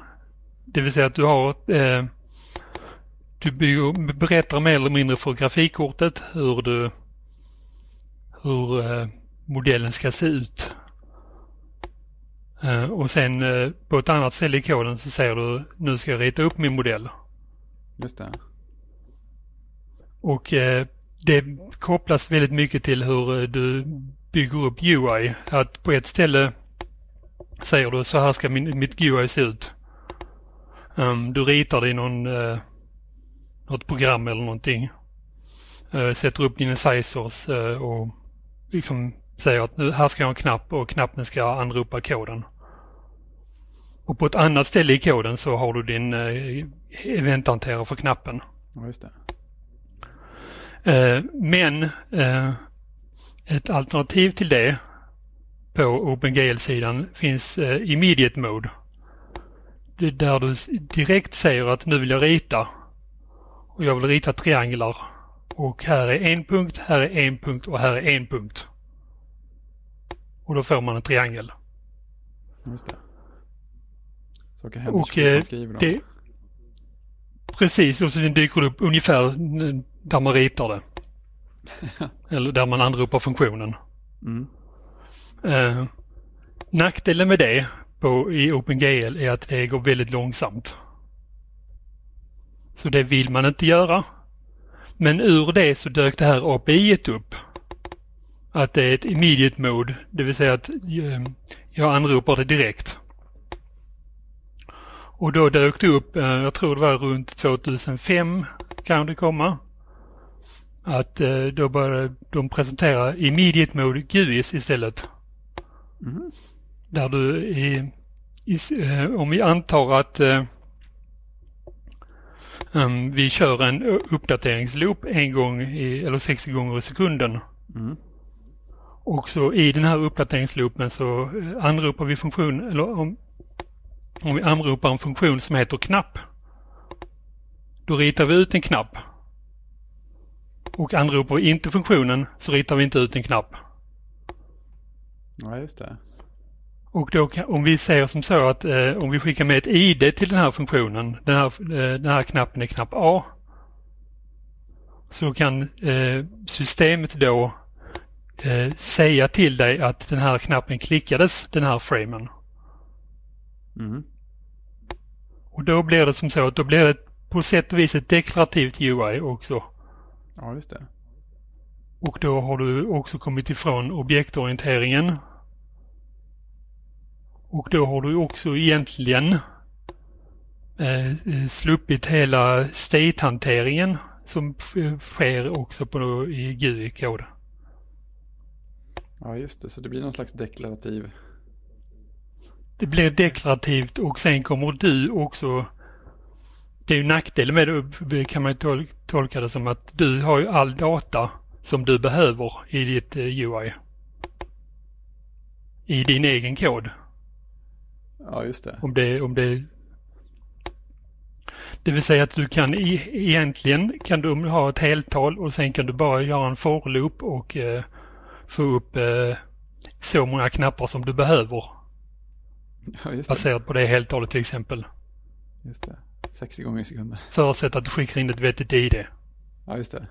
Det vill säga att du har eh, du bygger, berättar mer eller mindre för grafikkortet hur du hur eh, modellen ska se ut. Eh, och sen eh, på ett annat ställe i koden så säger du nu ska jag rita upp min modell. Just det. Och eh, det kopplas väldigt mycket till hur du bygger upp UI. Att på ett ställe säger du så här ska min, mitt UI se ut. Um, du ritar det i någon, något program eller någonting. Sätter upp dina sizers och liksom säger att nu, här ska jag ha en knapp och knappen ska anropa koden. Och på ett annat ställe i koden så har du din eh, eventhanterare för knappen. Ja, just det. Eh, men eh, ett alternativ till det på OpenGL-sidan finns Immediate Mode. Där du direkt säger att nu vill jag rita. Och jag vill rita trianglar. Och här är en punkt, här är en punkt och här är en punkt. Och då får man en triangel. Just det. Saker händer Och så fort eh, skriver det... Precis, och så dyker det upp ungefär eh, där man ritar det. Eller där man anropar funktionen. Mm. Eh, nackdelen med det på, i OpenGL är att det går väldigt långsamt. Så det vill man inte göra. Men ur det så dök det här API upp. Att det är ett immediate mode, det vill säga att eh, jag anropar det direkt. Och då dök det upp, eh, jag tror det var runt 2005 kan det komma. Att eh, då började de presentera immediate mode GUIs istället. Mhm. Där du i, i, eh, om vi antar att em, vi kör en uppdateringsloop en gång i, eller 60 gånger i sekunden. Mm. Och så i den här uppdateringsloopen så anropar vi funktion, eller om, om vi anropar en funktion som heter knapp. Då ritar vi ut en knapp. Och anropar vi inte funktionen så ritar vi inte ut en knapp. Ja, just det. Och då om vi säger som så att eh, om vi skickar med ett ID till den här funktionen, den här, eh, den här knappen är knapp A. Så kan eh, systemet då eh, säga till dig att den här knappen klickades, den här framen. Mm. Och då blir det som så att då blir det på sätt och vis ett deklarativt UI också. Ja, just det. Och då har du också kommit ifrån objektorienteringen. Och då har du också egentligen eh, eh, sluppit hela state-hanteringen som f- sker också på, i GUI-kod. Ja, just det. Så det blir någon slags deklarativ. Det blir deklarativt och sen kommer du också det är ju nackdelen med det kan man ju tol- tolka det som att du har ju all data som du behöver i ditt eh, UI. I din egen kod. Ja, just det. Om det, om det det vill säga att du kan i, egentligen kan du ha ett heltal och sen kan du bara göra en for loop och eh, få upp eh, så många knappar som du behöver Ja, baserat på det heltalet till exempel. Just det. 60 gånger i sekunden. Förutsatt att du skickar in ett vettigt ID. Ja, just det.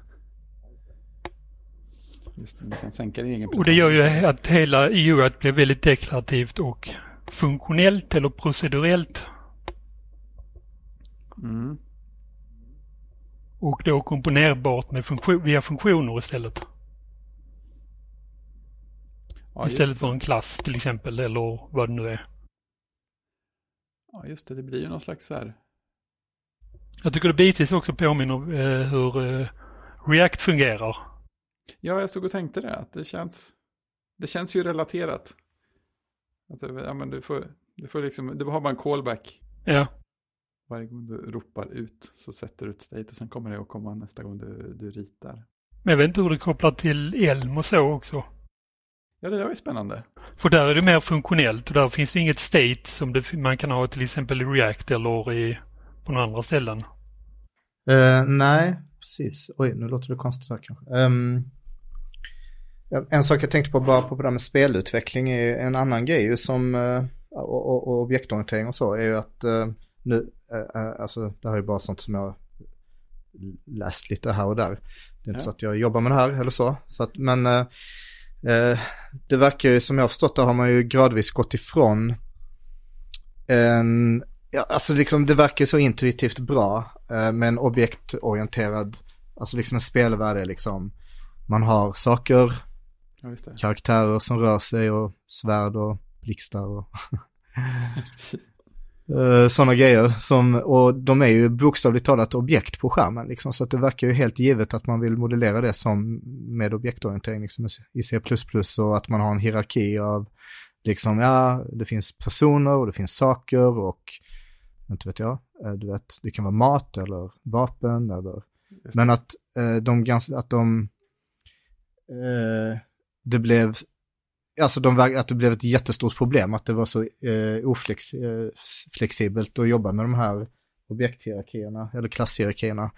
Just det, du kan sänka din egen Och det gör ju att hela UI blir väldigt deklarativt och funktionellt eller procedurellt. Mm. Och då komponerbart med funktion, via funktioner istället. Ja, istället för en klass till exempel eller vad det nu är. Ja, just det. Det blir ju någon slags så här. Jag tycker det bitvis också påminner eh, hur eh, React fungerar. Ja, jag stod och tänkte det. Att det känns. Det känns ju relaterat. Att, ja, men du, får, du, får liksom, du har bara en callback. Ja. Varje gång du ropar ut så sätter du ett state och sen kommer det att komma nästa gång du, du ritar. Men jag vet inte hur det kopplar till Elm och så också. Ja, det är ju spännande. För där är det mer funktionellt och där finns det inget state som det, man kan ha till exempel i React eller i, på några andra ställen. Eh, nej, precis. Oj, nu låter det konstigt här kanske. Ja, en sak jag tänkte på bara på det där med spelutveckling är en annan grej ju som eh, och, och, och objektorientering och så är ju att eh, nu, alltså det här är ju bara sånt som jag läst lite här och där. Det är inte Ja. så att jag jobbar med det här eller så. så att, men det verkar ju som jag har förstått det har man ju gradvis gått ifrån en, ja, alltså liksom det verkar så intuitivt bra eh, med en objektorienterad, alltså liksom en spelvärld är liksom, man har saker, Ja, karaktärer som rör sig och svärd och blixtar och Precis. sådana grejer som, och de är ju bokstavligt talat objekt på skärmen liksom, så att det verkar ju helt givet att man vill modellera det som med objektorientering liksom, i C++ och att man har en hierarki av liksom, ja, det finns personer och det finns saker och inte vet jag, eh, du vet, det kan vara mat eller vapen eller, men att eh, de ganska, att de, eh, det blev, alltså de, att det blev ett jättestort problem, att det var så eh, oflexibelt att jobba med de här objekthierarkierna eller klasshierarkierna.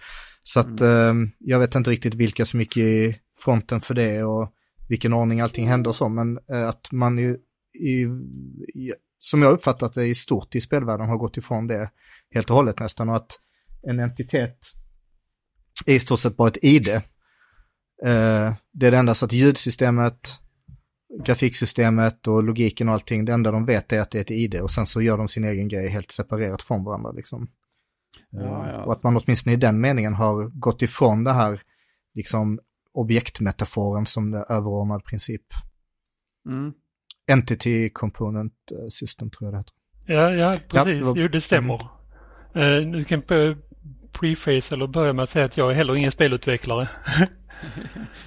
Så att eh, jag vet inte riktigt vilka som gick i fronten för det och vilken ordning allting hände och så, men eh, att man ju i, i, som jag uppfattat det i stort i spelvärlden har gått ifrån det helt och hållet nästan och att en entitet är i stort sett bara ett ID. Eh, det är det enda så att ljudsystemet, grafiksystemet och logiken och allting, det enda de vet är att det är ett ID och sen så gör de sin egen grej helt separerat från varandra liksom. Ja, Eh, ja, och att man åtminstone i den meningen har gått ifrån det här liksom objektmetaforen som det överordnad princip. Mm. Entity Component eh, System tror jag det heter. Ja, ja precis. det var- Jo, det stämmer. Eh, nu kan jag preface eller börja med att säga att jag är heller ingen spelutvecklare.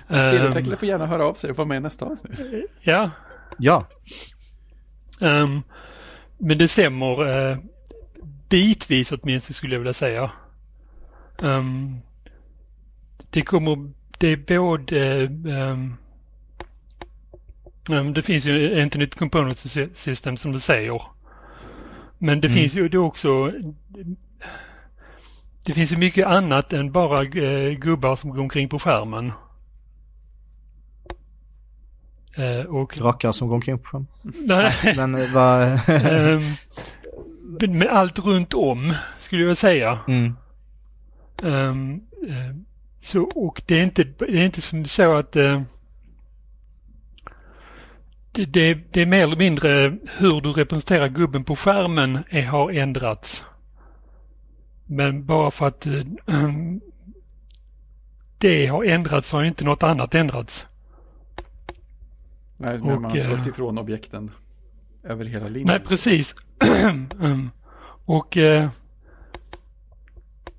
En Ehm, Spelutvecklare får gärna höra av sig och vara med i nästa avsnitt. Ja, Ja, ehm, men det stämmer eh, bitvis åtminstone skulle jag vilja säga. Ehm, det kommer, det är både ehm, det finns ju Internet Component Sy- System som du säger. Men det Mm. finns ju det också det finns ju mycket annat än bara eh, gubbar som går omkring på skärmen. Eh, och, drakar som går omkring på skärmen. nej, Men eh, vad... Ehm, med allt runt om skulle jag säga. mm. Ehm, eh, så, och det är inte, det är inte som så att eh, det, det, det är mer eller mindre hur du representerar gubben på skärmen är, har ändrats. Men bara för att eh, det har ändrats har inte något annat ändrats. Nej, men Och, man har eh, gått ifrån objekten över hela linjen. Nej, precis. Mm. Och eh,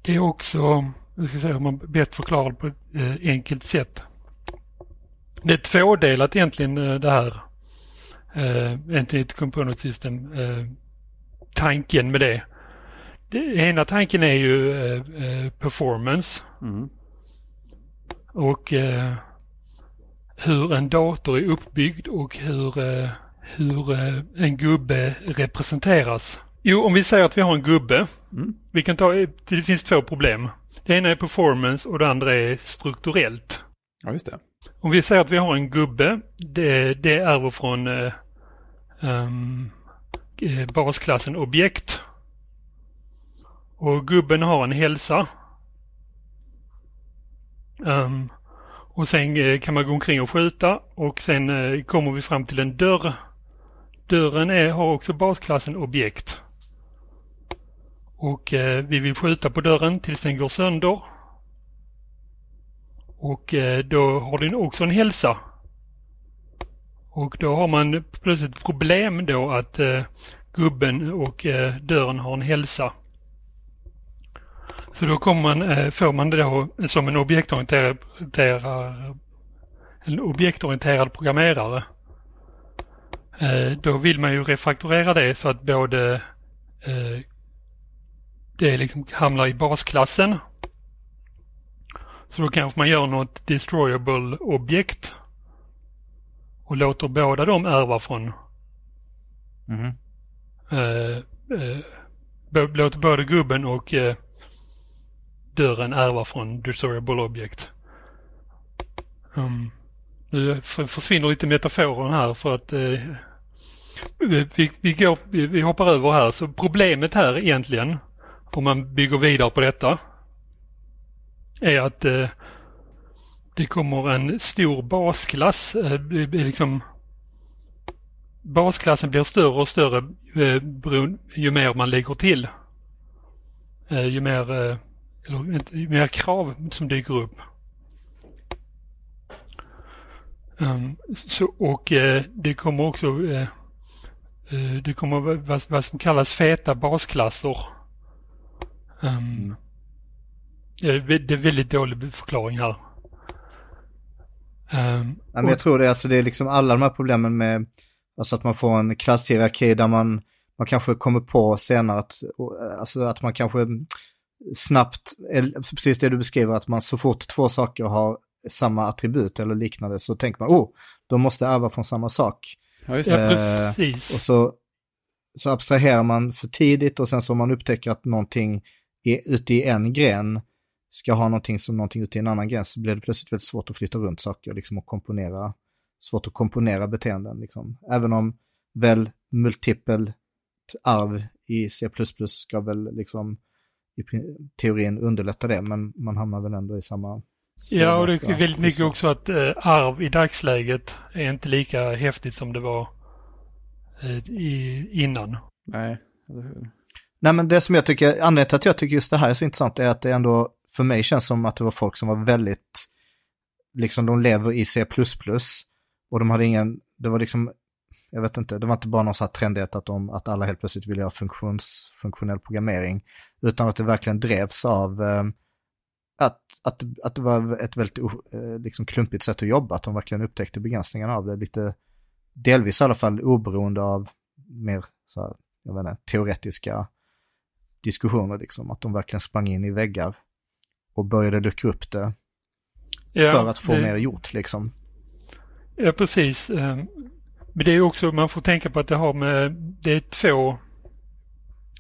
det är också, jag ska säga hur man bäst förklarar på ett eh, enkelt sätt. Det är tvådelat egentligen det här eh, Entity Component System eh, tanken med det. Det. Ena tanken är ju eh, eh, performance Mm. och eh, hur en dator är uppbyggd och hur, eh, hur eh, en gubbe representeras. Jo, om vi säger att vi har en gubbe. Mm. Vi kan ta, det finns två problem. Det ena är performance och det andra är strukturellt. Ja, just det. Om vi säger att vi har en gubbe, det, det ärver från eh, basklassen objekt. Och gubben har en hälsa. Um, och sen eh, kan man gå omkring och skjuta och sen eh, kommer vi fram till en dörr. Dörren är, har också basklassen objekt. Och eh, vi vill skjuta på dörren tills den går sönder. Och eh, då har den också en hälsa. Och då har man plötsligt problem då att eh, gubben och eh, dörren har en hälsa. Så då kommer man, eh, får man det då som en objektorienterad, en objektorienterad programmerare. Eh, då vill man ju refaktorera det så att både eh, det liksom hamnar i basklassen. Så då kanske man gör något destroyable objekt och låter båda dem ärva från Mhm. eh, eh, b- låter både gubben och eh, dörren ärva från destroyable Object. Um, nu försvinner lite metaforen här för att eh, vi, vi, går, vi, vi hoppar över här. Så problemet här egentligen, om man bygger vidare på detta, är att eh, det kommer en stor basklass. Eh, liksom, basklassen blir större och större eh, ju mer man lägger till. Eh, ju mer, eh, eller, mer krav som dyker upp. Um, så, och eh, det kommer också eh, eh, det kommer vad, vad som kallas feta basklasser. Um, det, är, vä- det är väldigt dålig förklaring här. Um, Ja, men jag tror det, alltså det är liksom alla de här problemen med, alltså att man får en klasshierarki där man, man kanske kommer på senare att, alltså att man kanske snabbt, eller precis det du beskriver, att man så fort två saker har samma attribut eller liknande så tänker man, oh, de måste ärva från samma sak. Ja, just det. Eh. Och så, så abstraherar man för tidigt och sen så man upptäcker att någonting är ute i en gren ska ha någonting som någonting ute i en annan gren så blir det plötsligt väldigt svårt att flytta runt saker liksom, och komponera, svårt att komponera beteenden. Liksom. Även om väl multipelt arv i C++ ska väl liksom i teorin underlätta det, men man hamnar väl ändå i samma Ja, och det är väldigt mycket också att eh, arv i dagsläget är inte lika häftigt som det var eh, i, innan. Nej, eller hur? Nej men det som jag tycker, anledningen till att jag tycker just det här är så intressant är att det ändå för mig känns som att det var folk som var väldigt, liksom de lever i C++ och de hade ingen, det var liksom, jag vet inte, det var inte bara någon sån här trendighet att, de, att alla helt plötsligt ville göra funktions, funktionell programmering, utan att det verkligen drevs av eh, att, att, att det var ett väldigt eh, liksom klumpigt sätt att jobba, att de verkligen upptäckte begränsningarna av det, lite, delvis i alla fall oberoende av mer så här, jag vet inte, teoretiska diskussioner liksom, att de verkligen sprang in i väggar och började luckra upp det Ja, för att få det- mer gjort liksom. Ja, precis. Men det är också, man får tänka på att det har med, det är två,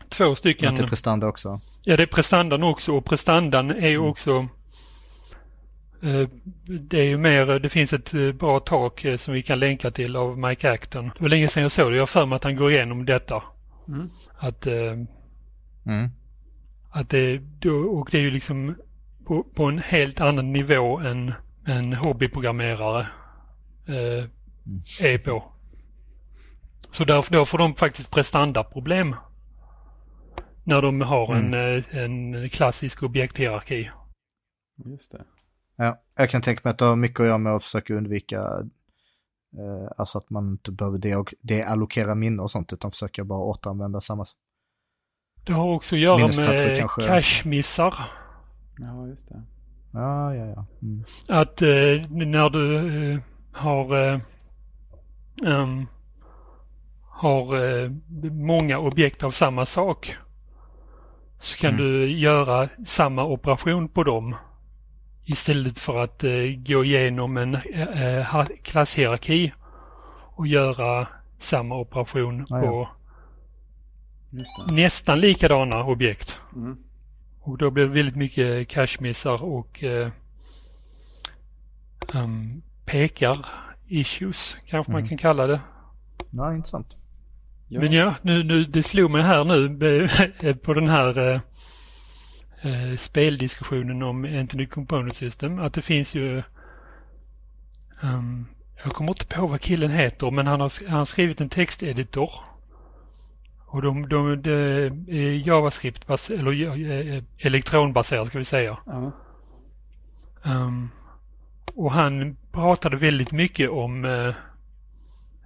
två stycken, Att det är prestanda också. ja det är prestandan också och prestandan är ju Mm. också eh, det är ju mer, det finns ett eh, bra tak eh, som vi kan länka till av Mike Acton. Det var länge sedan jag såg det. Jag har för mig att han går igenom detta. Mm. Att, Mm. att det, och det är ju liksom på, på en helt annan nivå än en hobbyprogrammerare eh, är på. Så därför då får de faktiskt prestandaproblem. När de har en, eh, en klassisk objekthierarki. Just det. Ja, jag kan tänka mig att det har mycket att göra med att försöka undvika eh, alltså att man inte behöver de- deallokera minne och sånt utan försöka bara återanvända samma. Det har också att göra med kanske. cache-missar. Ja, just det. Ja, ja, ja. Mm. Att eh, när du eh, har eh, ehm, har eh, många objekt av samma sak så kan Mm. du göra samma operation på dem istället för att eh, gå igenom en eh, klasshierarki och göra samma operation ja. på nästan likadana objekt. Mm. Och då blir det väldigt mycket cache-missar och eh, um, pekar-issues kanske man Mm. kan kalla det. Ja, intressant. Ja. Men ja, nu, nu, det slog mig här nu eh, på den här eh, eh, speldiskussionen om Entity Component System att det finns ju ehm, jag kommer inte på vad killen heter men han har, han har skrivit en texteditor. Och de, de, de är JavaScript, eller eh, elektronbaserad ska vi säga. Ja. Ehm, och han pratade väldigt mycket om eh,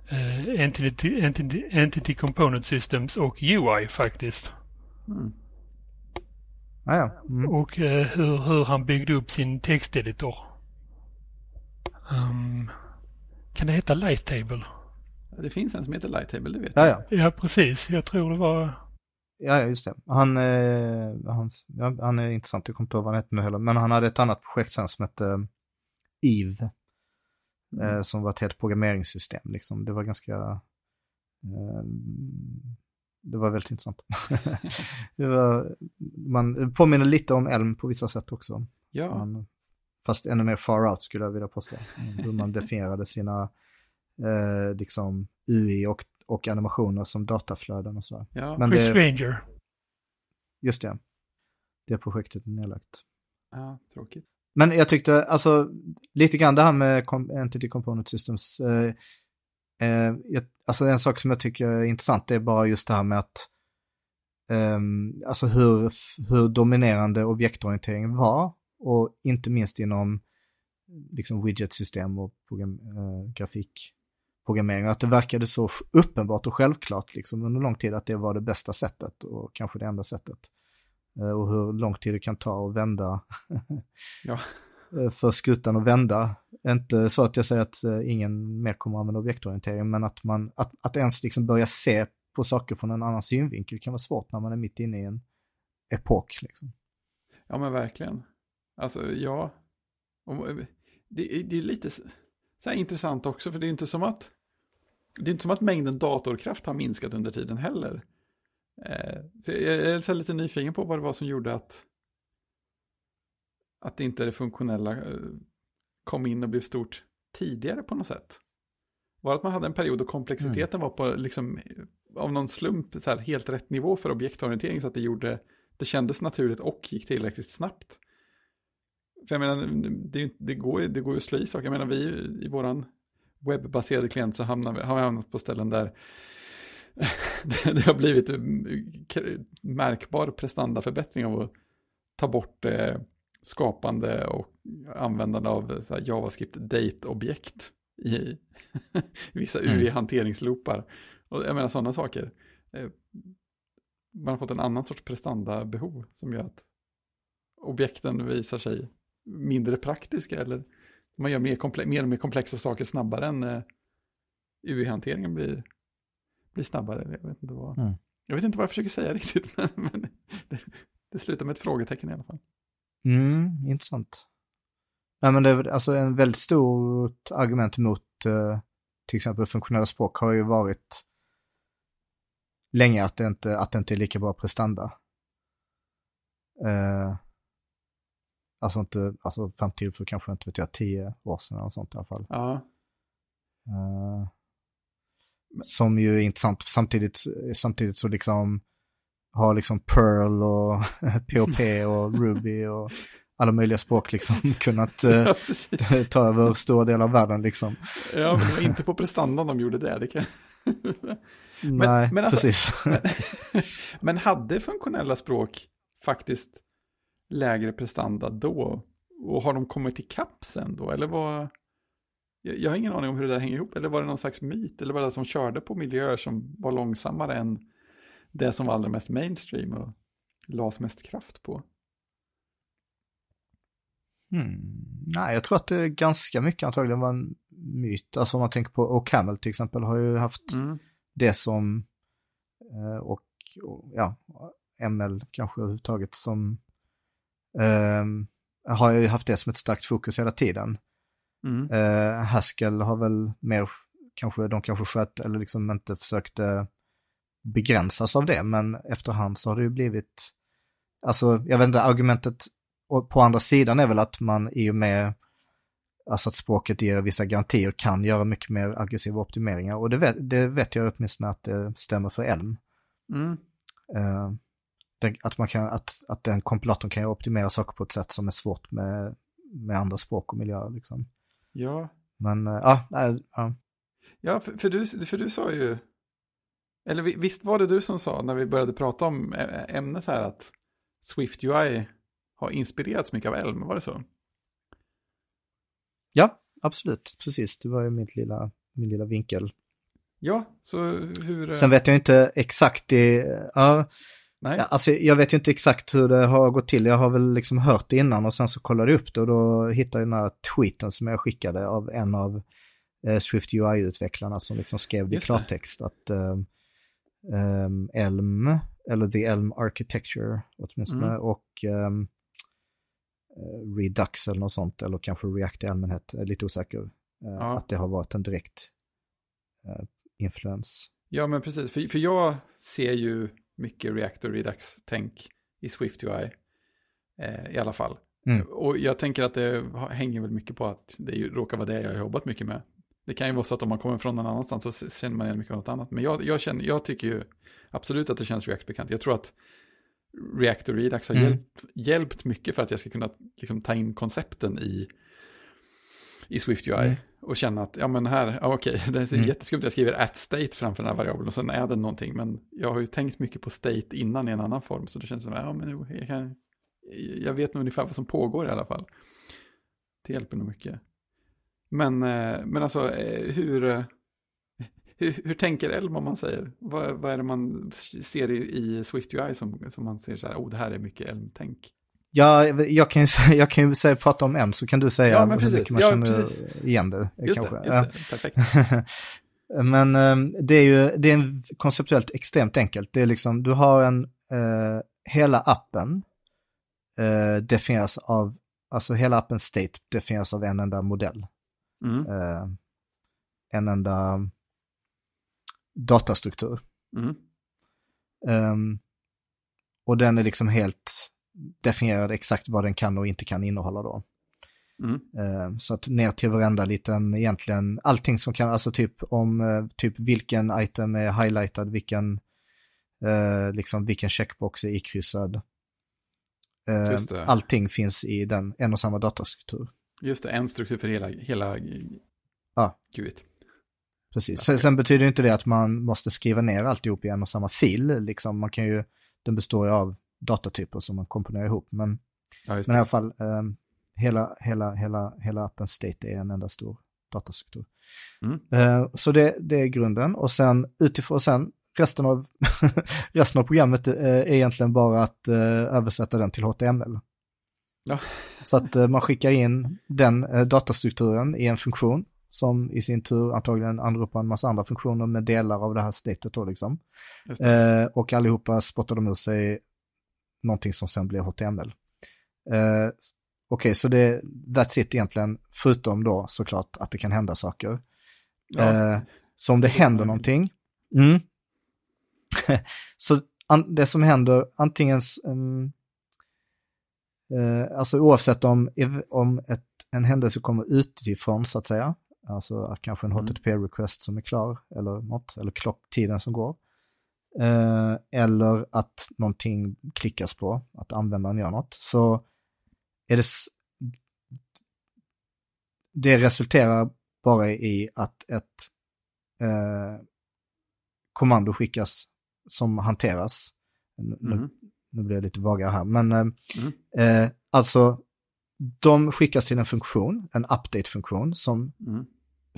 eh, entity, entity, entity Component Systems och UI faktiskt. Mm. Ja, ja. Mm. Och eh, hur, hur han byggde upp sin texteditor. Ehm, kan det heta Light Table? Det finns en som heter Lighttable, det vet Ja, jag. ja. Ja, precis. Jag tror det var... Ja, ja, just det. Han, eh, han, ja, han är intressant, jag kommer inte ihåg vad han hette nu heller. Men han hade ett annat projekt sen som hette eh, Eve. Eh, som var ett helt programmeringssystem. Liksom. Det var ganska... Eh, det var väldigt intressant. det var, man påminner lite om Elm på vissa sätt också. Ja, Man, fast ännu mer far out skulle jag vilja påstå. Hur man definierade sina eh, liksom UI och, och animationer som dataflöden och sådär. ja. Men Chris det, Ranger. just det. Det projektet är nedlagt. ja tråkigt. Men jag tyckte, alltså, lite grann det här med Entity Component Systems. Eh, eh, alltså en sak som jag tycker är intressant det är bara just det här med att, eh, alltså hur, hur dominerande objektorienteringen var. Och inte minst inom liksom widgetsystem och program, eh, grafikprogrammering. Och att det verkade så uppenbart och självklart liksom under lång tid att det var det bästa sättet och kanske det enda sättet. Eh, och hur lång tid det kan ta att vända Ja. eh, för skutan att vända. Inte så att jag säger att eh, ingen mer kommer att använda objektorientering, men att man, att, att ens liksom börja se på saker från en annan synvinkel kan vara svårt när man är mitt inne i en epok. Liksom. Ja, men verkligen. Alltså, ja. Det, är- det är lite så intressant också, för det är inte som att det är inte som att mängden datorkraft har minskat under tiden heller. Eh, så jag är lite nyfiken på vad det var som gjorde att att inte det funktionella eh, kom in och blev stort tidigare på något sätt. Var det att man hade en period då komplexiteten var på liksom av någon slump så här, helt rätt nivå för objektorientering så att det gjorde det kändes naturligt och gick tillräckligt snabbt. För jag menar, det, det, går, det går ju att slå i saker. Jag menar, vi i våran webbaserade klient så hamnar vi, har vi hamnat på ställen där det, det har blivit märkbar prestandaförbättring av att ta bort eh, skapande och användande av JavaScript date-objekt i vissa Mm. UI-hanteringsloopar. Och jag menar sådana saker. Eh, man har fått en annan sorts prestandabehov som gör att objekten visar sig mindre praktiska eller man gör mer, komple- mer och mer komplexa saker snabbare än eh, UI-hanteringen blir, blir snabbare. Jag vet, inte vad, Mm. jag vet inte vad jag försöker säga riktigt, men, men det, det slutar med ett frågetecken i alla fall. Mm, intressant. Nej, men det är alltså en väldigt stort argument mot eh, till exempel funktionella språk har ju varit länge att det inte, att det inte är lika bra prestanda. Eh, alltså inte, alltså fram till för kanske inte vet jag, tio år sedan eller sånt i alla fall. Ja, Eh, som ju är intressant, samtidigt, samtidigt så liksom har liksom Perl och POP och Ruby och alla möjliga språk liksom kunnat eh, ja precis. ta över stora delar av världen liksom. Ja, men det var inte på prestandan de gjorde det. det kan... Nej, men alltså- precis. men, men hade funktionella språk faktiskt lägre prestanda då? Och har de kommit ikapp sen då? Eller vad? Jag, har ingen aning om hur det där hänger ihop. Eller var det någon slags myt? Eller var det att de körde på miljöer som var långsammare än det som var allra mest mainstream och lades mest kraft på? Hmm. Nej, jag tror att det ganska mycket antagligen var en myt. Alltså om man tänker på O'Camel till exempel har ju haft Mm. det som, eh, och, och ja, ML kanske överhuvudtaget som, ehm, har ju haft det som ett starkt fokus hela tiden. Mm. Eh, Haskell har väl mer, kanske, de kanske sköt eller liksom inte försökte begränsas av det, men efterhand så har det ju blivit, alltså jag vet inte, argumentet på andra sidan är väl att man i och med Alltså att språket ger vissa garantier kan göra mycket mer aggressiva optimeringar. Och det vet, det vet jag åtminstone att det stämmer för Elm. Mm. Eh, att, man kan, att, att den kompilatorn kan optimera saker på ett sätt som är svårt med, med andra språk och miljöer. Liksom. Ja, Men eh, ja, nej, ja. Ja, för, för, du, för du sa ju, eller vi- visst var det du som sa när vi började prata om ämnet här att Swift UI har inspirerats mycket av Elm, var det så? ja, absolut. Precis, det var ju min lilla, min lilla vinkel. Ja, så hur... Sen vet jag inte exakt det. Ja, nej, Ja, Alltså, jag vet ju inte exakt hur det har gått till. Jag har väl liksom hört det innan och sen så kollade jag upp det och då hittade jag den här tweeten som jag skickade av en av eh, Swift UI-utvecklarna som liksom skrev det i klartext att eh, um, Elm, eller The Elm Architecture åtminstone, mm. och um, Redux eller något sånt, eller kanske React i allmänhet, är lite osäker. Uh, ja. Att det har varit en direkt uh, influens. Ja, men precis, för, för jag ser ju mycket React och Redux-tänk i Swift UI, eh, i alla fall. Mm. Och jag tänker att det hänger väl mycket på att det råkar vara det jag har jobbat mycket med. Det kan ju vara så att om man kommer från någon annanstans så känner man igen mycket av något annat. Men jag, jag, känner, jag tycker ju absolut att det känns React bekant. Jag tror att React och Redux har mm. hjälpt, hjälpt mycket för att jag ska kunna liksom, ta in koncepten i, i Swift UI. Mm. Och känna att, ja men här, ja, okej, det är mm. jätteskumt, jag skriver at state framför den här variabeln och sen är det någonting. Men jag har ju tänkt mycket på state innan i en annan form, så det känns som, ja men jag, kan, jag vet nog ungefär vad som pågår i alla fall. Det hjälper nog mycket. Men, eh, men alltså eh, hur, eh, hur, hur tänker Elm om man säger? Vad, vad är det man ser i, i Swift UI som, som man ser så här, oh det här är mycket Elm-tänk? Ja, jag kan ju, jag kan ju säga, prata om Elm så kan du säga ja, hur mycket man ja, känner precis. igen det. Just kanske. det, just det. perfekt. men det är ju det är konceptuellt extremt enkelt. Det är liksom, du har en, eh, hela appen eh, definieras av, alltså hela appens state definieras av en enda modell. Mm. Eh, en enda datastruktur. Mm. Um, och den är liksom helt definierad exakt vad den kan och inte kan innehålla då. Mm. Uh, så att ner till varenda liten, egentligen allting som kan, alltså typ om uh, typ vilken item är highlightad, vilken, uh, liksom vilken checkbox är ikryssad. Allting finns i den, en och samma datastruktur. Just det, en struktur för hela, hela ja. GUID. Precis, sen, sen, betyder inte det att man måste skriva ner alltihop i en och samma fil. Liksom, man kan ju, den består ju av datatyper som man komponerar ihop. Men, ja, men i alla fall, eh, hela, hela, hela, hela appens state är en enda stor datastruktur. Mm. Eh, så det, det är grunden och sen utifrån, sen resten av, resten av programmet eh, är egentligen bara att eh, översätta den till HTML. Ja. Så att eh, man skickar in den datastrukturen i en funktion som i sin tur antagligen anropar en massa andra funktioner med delar av det här statet då liksom. Eh, och allihopa spottar de ur sig någonting som sen blir HTML. Eh, Okej, okay, så det that's it egentligen, förutom då såklart att det kan hända saker. Ja. Eh, så om det händer någonting, mm, så an, det som händer antingen um, Eh, alltså oavsett om, om ett, en händelse kommer utifrån så att säga, alltså kanske en mm. HTTP-request som är klar eller något, eller klocktiden som går. Eh, eller att någonting klickas på, att användaren gör något, så är det det resulterar bara i att ett eh, kommando skickas som hanteras. Mm nu blir jag lite vagare här, men eh, mm. alltså de skickas till en funktion, en update-funktion som, mm.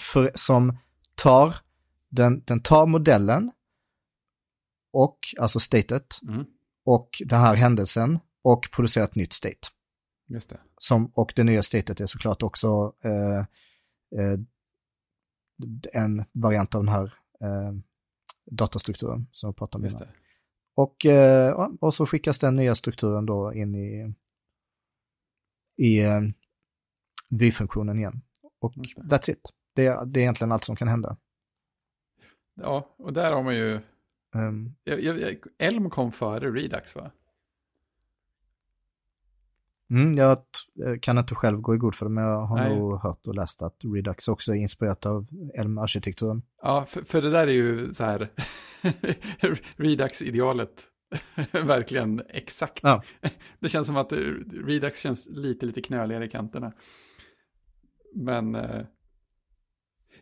för, som tar, den, den tar modellen och, alltså statet, mm. och den här händelsen och producerar ett nytt state. Just det. Som, och det nya statet är såklart också eh, eh, en variant av den här eh, datastrukturen som jag pratade om innan. Och, eh, och så skickas den nya strukturen då in i, i eh, vy-funktionen igen. Och that's it. Det, är, det är egentligen allt som kan hända. Ja, och där har man ju... Um, jag, jag, Elm kom före Redux va? Mm, jag kan inte själv gå i god för det, men jag har Nej. nog hört och läst att Redux också är inspirerat av Elm-arkitekturen. Ja, för, för, det där är ju så här, Redux-idealet, verkligen exakt. Ja. Det känns som att Redux känns lite, lite knöligare i kanterna. Men, eh,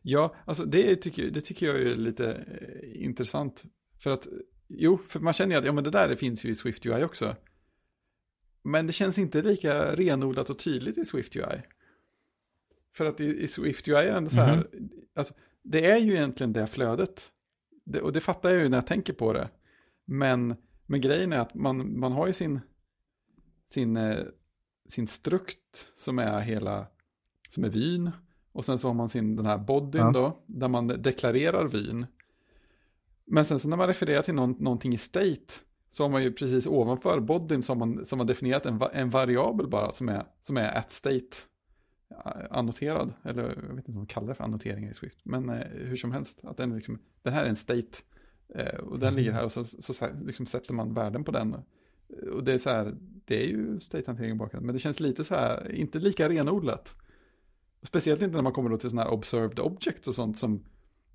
ja, alltså det tycker, det tycker jag är lite eh, intressant. För att, jo, för man känner ju att ja, men det där finns ju i Swift UI också. Men det känns inte lika renodlat och tydligt i Swift UI. För att i, i Swift UI är det ändå så här, mm. alltså, det är ju egentligen det flödet. Det, och det fattar jag ju när jag tänker på det. Men, men grejen är att man, man har ju sin, sin, eh, sin strukt som är hela, som är vyn. Och sen så har man sin, den här bodyn Ja. då, där man deklarerar vyn. Men sen så när man refererar till någon, någonting i state, så har man ju precis ovanför bodyn som man, som man definierat en, en variabel bara, som är, som är at state annoterad. Eller jag vet inte vad man kallar det för annoteringar i Swift. Men eh, hur som helst, att den, liksom, den här är en state. Eh, och den ligger här och så, så, så liksom sätter man värden på den. Och det är så här, det är ju state-hantering i bakgrunden. Men det känns lite så här, inte lika renodlat. Speciellt inte när man kommer då till sådana här observed objects och sånt som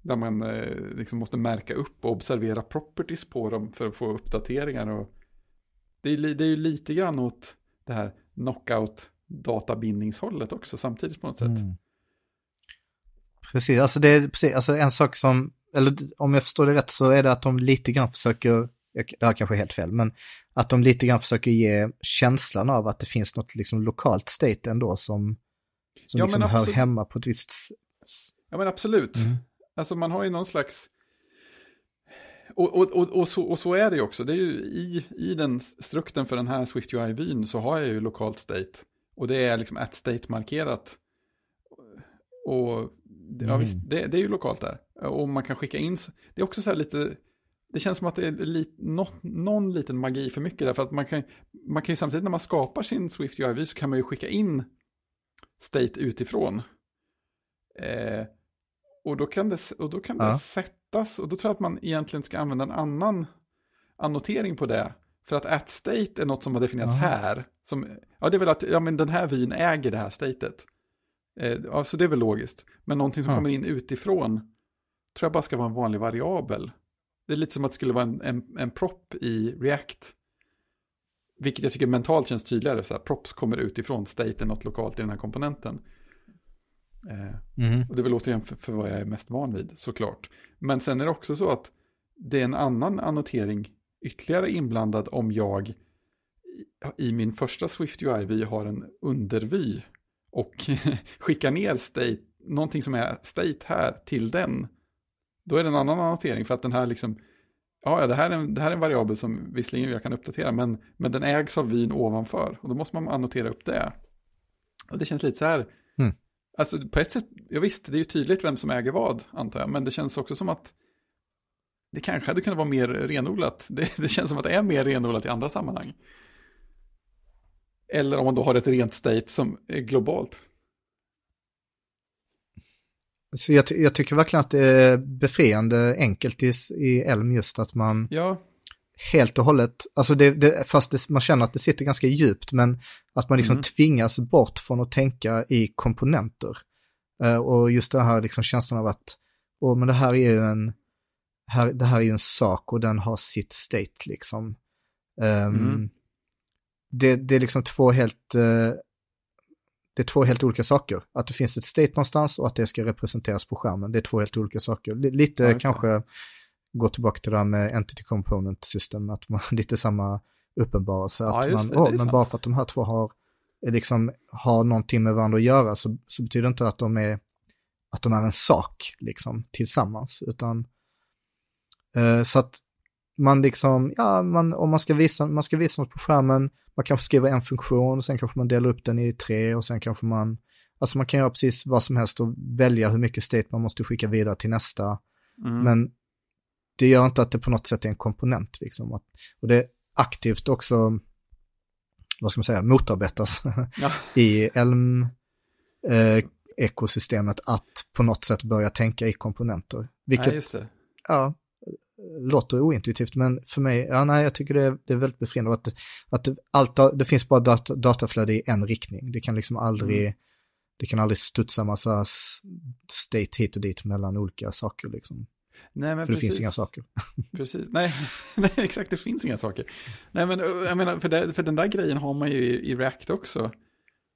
där man eh, liksom måste märka upp och observera properties på dem för att få uppdateringar. Och det, är, det är ju lite grann åt det här knockout databindningshållet också samtidigt på något sätt. Mm. Precis, alltså det är precis, alltså en sak som, eller om jag förstår det rätt så är det att de lite grann försöker, det här kanske är helt fel, men att de lite grann försöker ge känslan av att det finns något liksom lokalt state ändå som, som Ja, liksom hör hemma på ett visst... Ja men absolut. Mm. Alltså man har ju någon slags... Och, och, och, och, så, och så är det ju också. Det är ju i, i den strukten för den här Swift UI-vyn så har jag ju lokalt state. Och det är liksom at state-markerat. Och ja, Mm. visst, det, det är ju lokalt där. Och man kan skicka in, det är också så här lite, det känns som att det är li, något, någon liten magi för mycket där. För att man kan, man kan ju samtidigt när man skapar sin Swift UI-vy så kan man ju skicka in state utifrån. Eh, och då kan, det, och då kan det Ja. sättas, och då tror jag att man egentligen ska använda en annan annotering på det. För att at state är något som har definierats Aha. här. Som, ja, det är väl att ja, men den här vyn äger det här statet. Eh, ja, så det är väl logiskt. Men någonting som Ja. kommer in utifrån tror jag bara ska vara en vanlig variabel. Det är lite som att det skulle vara en, en, en prop i React. Vilket jag tycker mentalt känns tydligare. Så här, props kommer utifrån, state är något lokalt i den här komponenten. Mhm. och det är väl återigen för, för vad jag är mest van vid, såklart. Men sen är det också så att det är en annan annotering ytterligare inblandad om jag i, min första Swift UI-vy har en undervy och skickar ner state, någonting som är state här till den. Då är det en annan annotering för att den här liksom, ja, det här är en, det här är en variabel som visserligen jag kan uppdatera, men, men den ägs av vyn ovanför och då måste man annotera upp det. Och det känns lite så här, Mm. Alltså på ett sätt, ja visst, det är ju tydligt vem som äger vad, antar jag, men det känns också som att det kanske hade kunnat vara mer renodlat. Det, det känns som att det är mer renodlat i andra sammanhang. Eller om man då har ett rent state som är globalt. Så jag, jag tycker verkligen att det är befriande enkelt i, i Elm just att man Ja, helt och hållet, alltså det, det, fast det, man känner att det sitter ganska djupt, men att man liksom Mm. tvingas bort från att tänka i komponenter. Eh, och just den här liksom känslan av att, åh men det här är ju en, här, det här är ju en sak och den har sitt state liksom. Ehm, Mm. det, det är liksom två helt, eh, det är två helt olika saker. Att det finns ett state någonstans och att det ska representeras på skärmen. Det är två helt olika saker. Li- Lite Ja, kanske gå tillbaka till det här med entity component system, att man lite samma uppenbarelse. Ja, Att just man, det, det åh, är men sant. bara för att de här två har, liksom, har någonting med varandra att göra så, så betyder det inte att de är, att de är en sak liksom tillsammans, utan eh, så att man liksom, ja, man, om man ska, visa, man ska visa något på skärmen, man kanske skriver en funktion och sen kanske man delar upp den i tre och sen kanske man, alltså man kan göra precis vad som helst och välja hur mycket state man måste skicka vidare till nästa. mm. Men det gör inte att det på något sätt är en komponent liksom. Och det aktivt också, vad ska man säga, motarbetas ja. i Elm eh, ekosystemet att på något sätt börja tänka i komponenter. Vilket, det. ja, låter ointuitivt, men för mig, ja nej, jag tycker det är, det är väldigt befriande att, att allt, det finns bara data, dataflöde i en riktning. Det kan liksom aldrig, Mm. det kan aldrig studsa massa state hit och dit mellan olika saker liksom. Nej, men För det precis. finns inga saker. Precis, nej, nej exakt, det finns inga saker. Nej, men jag menar, för, det, för den där grejen har man ju i, i React också.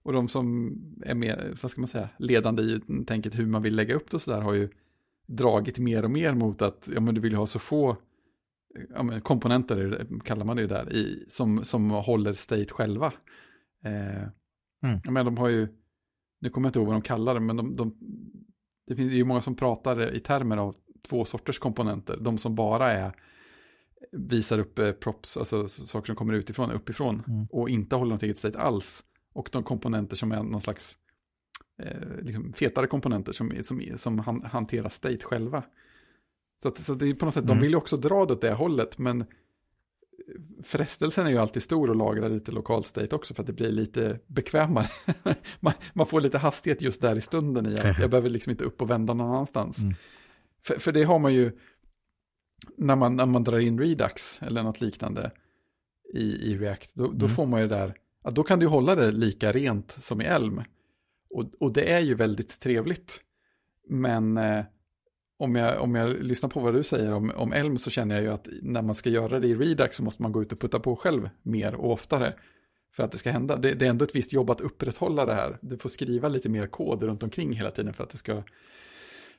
Och de som är mer, vad ska man säga, ledande i tänket hur man vill lägga upp det och sådär har ju dragit mer och mer mot att, ja men du vill ha så få ja, men komponenter, det- kallar man det ju där, i, som, som håller state själva. Eh, Mm. Menar, de har ju, nu kommer jag inte ihåg vad de kallar det, men de, de, det finns ju många som pratar i termer av två sorters komponenter. De som bara är visar upp eh, props, alltså saker som kommer utifrån, uppifrån Mm. och inte håller något eget state alls. Och de komponenter som är någon slags eh, liksom fetare komponenter som, som, som han, hanterar state själva. Så, att, så det är på något sätt, mm. de vill ju också dra det åt det hållet, men frestelsen är ju alltid stor att lagra lite lokal state också för att det blir lite bekvämare. man, man, får lite hastighet just där i stunden i att jag behöver liksom inte upp och vända någon annanstans. Mm. För, för det har man ju, när man, när man drar in Redux eller något liknande i, i React, då, då mm. får man ju där, då kan du hålla det lika rent som i Elm. Och, och det är ju väldigt trevligt. Men eh, om, jag, om jag lyssnar på vad du säger om, om Elm så känner jag ju att när man ska göra det i Redux så måste man gå ut och putta på själv mer och oftare. För att det ska hända. Det, det är ändå ett visst jobb att upprätthålla det här. Du får skriva lite mer kod runt omkring hela tiden för att det ska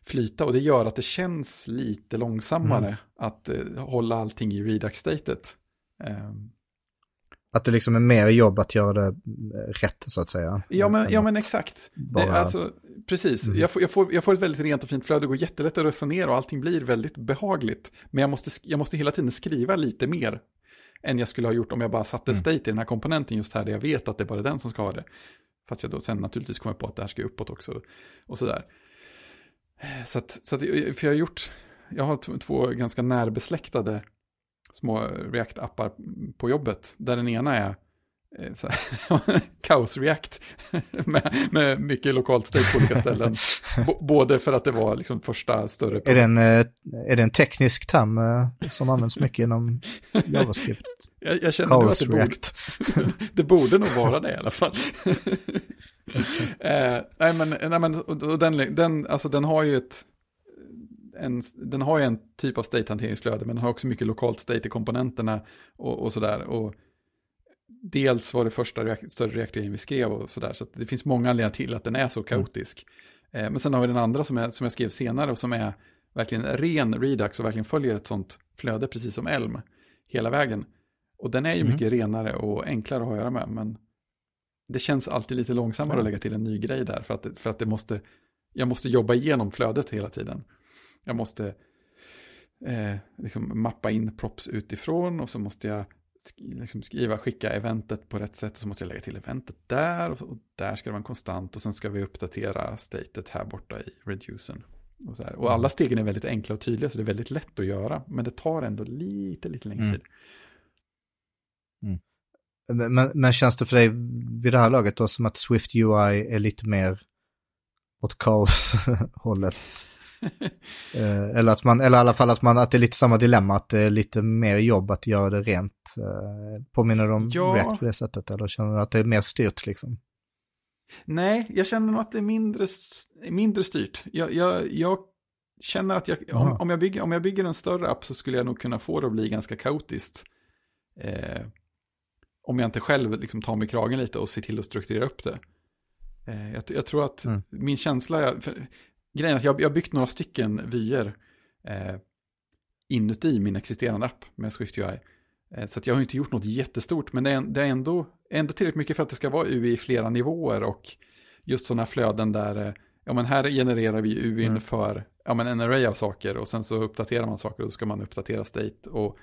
flyta. Och det gör att det känns lite långsammare mm. att uh, hålla allting i Redux-statet. Um, att det liksom är mer jobb att göra det rätt så att säga. Ja men, ja, men exakt. Bara... Det, alltså, precis, mm. jag, får, jag, får, jag får ett väldigt rent och fint flöde, det går jättelätt att resonera och allting blir väldigt behagligt. Men jag måste, jag måste hela tiden skriva lite mer än jag skulle ha gjort om jag bara satte mm. state i den här komponenten just här där jag vet att det är bara den som ska ha det. Fast jag då sen naturligtvis kommer på att det här ska uppåt också och sådär. Så att, så att för jag har gjort, jag har två ganska närbesläktade små React-appar på jobbet. Där den ena är eh, Kaos React med, med mycket lokalt state på olika ställen. Både för att det var liksom första större... Är det en, eh, är det en teknisk term eh, som används mycket inom JavaScript? jag, jag känner Chaos att det React. borde, det borde nog vara det i alla fall. eh, nej men, nej men och den, den, alltså den har ju ett en, den har ju en typ av state-hanteringsflöde, men den har också mycket lokalt state i komponenterna och, och sådär. Och dels var det första reak större reaktorn vi skrev och sådär, så, så det finns många anledningar till att den är så mm. kaotisk. Mm. Eh, men sen har vi den andra som, är, som jag skrev senare och som är verkligen ren Redux och verkligen följer ett sånt flöde, precis som Elm, hela vägen. Och den är ju mm. mycket renare och enklare att ha att göra med, men det känns alltid lite långsammare mm. att lägga till en ny grej där, för att, för att det måste, jag måste jobba igenom flödet hela tiden. Jag måste eh, liksom mappa in props utifrån och så måste jag liksom skriva, skicka eventet på rätt sätt och så måste jag lägga till eventet där och, så, och där ska det vara en konstant och sen ska vi uppdatera statet här borta i reducern. Och, så här. och alla stegen är väldigt enkla och tydliga så det är väldigt lätt att göra men det tar ändå lite, lite längre mm. tid. Mm. Men, men, känns det för dig vid det här laget då som att Swift UI är lite mer åt kaos-hållet? Eh, eller att man, eller i alla fall att man, att det är lite samma dilemma, att det är lite mer jobb att göra det rent. Eh, påminner om ja. React på det sättet, eller känner du att det är mer styrt liksom? Nej, jag känner nog att det är mindre, mindre styrt. Jag, jag, jag känner att jag, om, om, jag bygger, om jag bygger en större app så skulle jag nog kunna få det att bli ganska kaotiskt. Eh, om jag inte själv liksom tar mig kragen lite och ser till att strukturera upp det. Eh, jag, jag, tror att mm. min känsla, för, grejen är att jag, jag har byggt några stycken vyer eh, inuti min existerande app med SwiftUI. Eh, så jag har inte gjort något jättestort, men det är, det är ändå, ändå tillräckligt mycket för att det ska vara UI i flera nivåer och just sådana flöden där, eh, ja men här genererar vi UI mm. för ja, men en array av saker och sen så uppdaterar man saker och då ska man uppdatera state och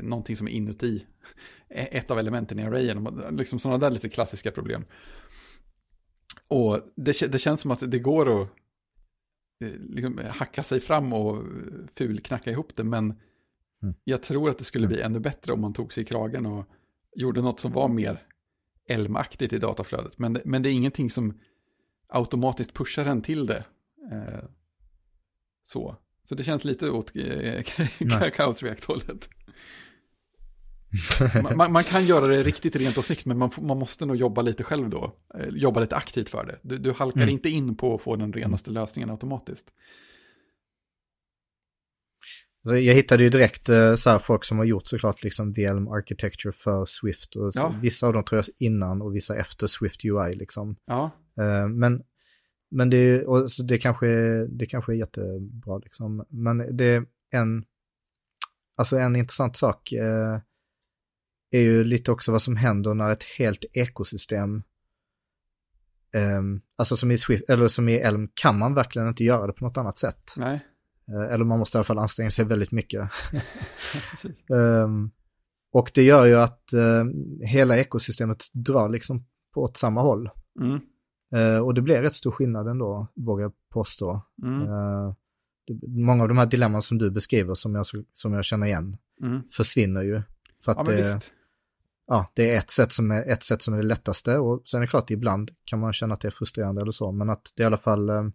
någonting som är inuti ett av elementen i arrayen. Liksom sådana där lite klassiska problem. Och det, det känns som att det går att Eh, liksom hacka sig fram och fulknacka ihop det. Men mm. jag tror att det skulle bli ännu bättre om man tog sig i kragen och gjorde något som var mer elmaktigt i dataflödet. Men, men det är ingenting som automatiskt pushar en till det. Eh, så. Så det känns lite åt eh, Chaos React-hållet. man, man, kan göra det riktigt rent och snyggt, men man, man måste nog jobba lite själv då. Eh, jobba lite aktivt för det. Du, du halkar mm. inte in på att få den renaste lösningen automatiskt. Jag hittade ju direkt eh, så här, folk som har gjort såklart liksom DLM Architecture för Swift. Och ja. Vissa av dem tror jag innan och vissa efter Swift UI liksom. Ja. Uh, men men det, och, så det, kanske, det kanske är jättebra liksom. Men det är en, alltså en intressant sak. Uh, är ju lite också vad som händer när ett helt ekosystem, um, alltså som i Swift, eller som i Elm, kan man verkligen inte göra det på något annat sätt. Nej. Uh, eller man måste i alla fall anstränga sig väldigt mycket. um, och det gör ju att uh, hela ekosystemet drar liksom på åt samma håll. Mm. Uh, och det blir rätt stor skillnad ändå, vågar jag påstå. Mm. Det, många av de här dilemman som du beskriver, som jag, som jag känner igen, Mm. försvinner ju. För att Ja, det, ja, det är ett sätt, som är ett sätt som är det lättaste och sen är det klart ibland kan man känna att det är frustrerande eller så, men att det är i alla fall, eh,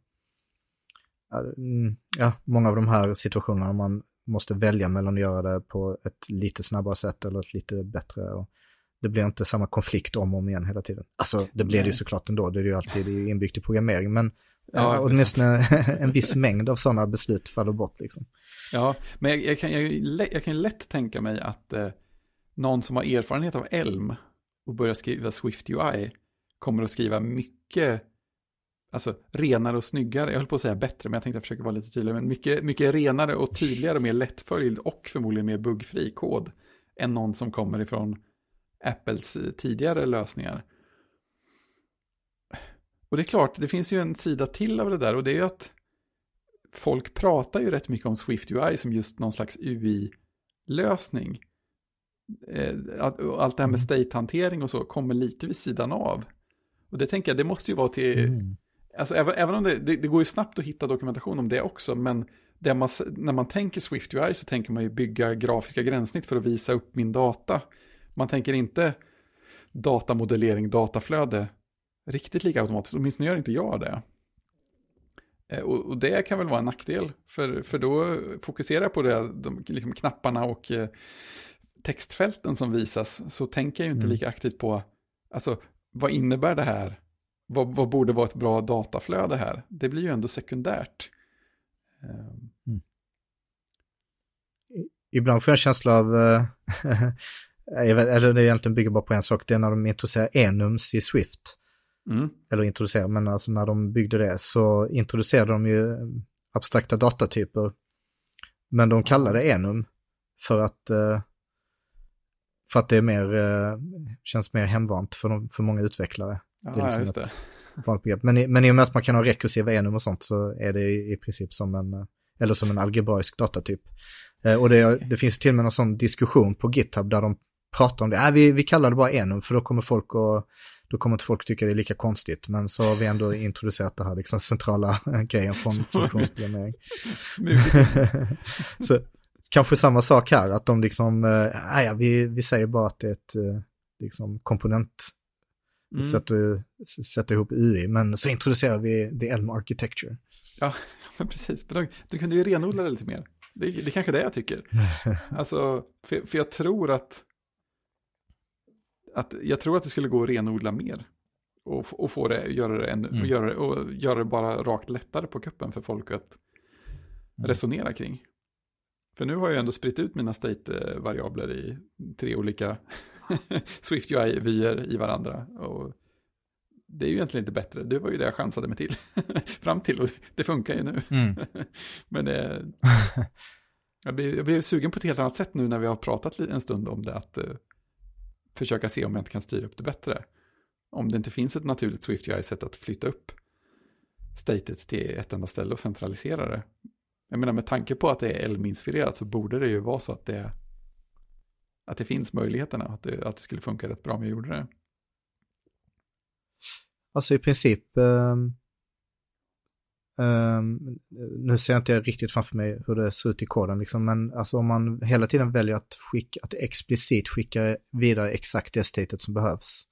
mm, ja, många av de här situationerna man måste välja mellan att göra det på ett lite snabbare sätt eller ett lite bättre. Och det blir inte samma konflikt om och om igen hela tiden. Alltså det blir det ju Nej. såklart ändå, det är ju alltid inbyggt i programmering, men Ja, är åtminstone en viss mängd av sådana beslut faller bort liksom. Ja, men jag, jag, kan, jag, jag kan lätt tänka mig att eh, någon som har erfarenhet av Elm och börjar skriva Swift UI kommer att skriva mycket, alltså renare och snyggare, jag höll på att säga bättre, men jag tänkte försöka vara lite tydligare, men mycket, mycket renare och tydligare, mer lättföljd och förmodligen mer buggfri kod än någon som kommer ifrån Apples eh, tidigare lösningar. Och det är klart, det finns ju en sida till av det där och det är ju att folk pratar ju rätt mycket om Swift UI som just någon slags UI-lösning. Eh, Allt det här med state-hantering och så kommer lite vid sidan av. Och det tänker jag, det måste ju vara till, Mm. alltså även, även om det, det, det går ju snabbt att hitta dokumentation om det också, men det man, när man tänker Swift UI så tänker man ju bygga grafiska gränssnitt för att visa upp min data. Man tänker inte datamodellering, dataflöde riktigt lika automatiskt, åtminstone gör inte jag det. Eh, Och, och det kan väl vara en nackdel, för, för då fokuserar jag på det, de liksom knapparna och eh, textfälten som visas, så tänker jag inte Mm. lika aktivt på, alltså vad innebär det här? Vad, vad borde vara ett bra dataflöde här? Det blir ju ändå sekundärt. Eh, Ibland får jag en känsla av, eh, eller det egentligen bygger bara på en sak, det är när de introducerar enums i Swift. Mm, Eller introducerar, men alltså när de byggde det så introducerade de ju abstrakta datatyper. Men de kallar det enum för att, eh, för att det är mer, eh, känns mer hemvant för, de, för många utvecklare. ja, Det är liksom just det. ett- vanligt begrepp. Men, i- men i och med att man kan ha rekursiva enum och sånt så är det i, i princip som en, eh, eller som en algebraisk datatyp. Eh, och det, det finns till och med någon sån diskussion på GitHub där de pratar om det. Äh, vi, vi kallar det bara enum för då kommer folk att då kommer inte folk tycka det är lika konstigt. Men så har vi ändå introducerat det här liksom centrala grejen från funktionsprogrammering. Smugit. så kanske samma sak här, att de liksom, äh, ja, vi, vi säger bara att det är ett eh, liksom, komponent Mm. sätter, sätter ihop UI, men så introducerar vi the Elm Architecture. Ja, men precis. Men Du kunde ju renodla det lite mer. Det, det är kanske det jag tycker. Alltså, för, för jag tror att, att jag tror att det skulle gå att renodla mer. Och, och få det, göra det, ännu, Mm. och göra och göra det bara rakt lättare på kuppen för folk att Mm. resonera kring. För nu har jag ändå spritt ut mina state-variabler i tre olika Swift UI-vyer i varandra. Och det är ju egentligen inte bättre. Det var ju det jag chansade mig till. Fram till och det funkar ju nu. Mm. Men det, jag, blir, jag blir sugen på ett helt annat sätt nu när vi har pratat en stund om det. Att eh, försöka se om jag inte kan styra upp det bättre. Om det inte finns ett naturligt Swift UI-sätt att flytta upp statet till ett enda ställe och centralisera det. Jag menar med tanke på att det är Elm-inspirerat så borde det ju vara så att det, att det finns möjligheterna. Att det, att det skulle funka rätt bra om jag gjorde det. Alltså i princip, ehm, ehm, nu ser jag inte riktigt framför mig hur det ser ut i koden, liksom, men alltså om man hela tiden väljer att, skicka, att explicit skicka vidare exakt det statet som behövs,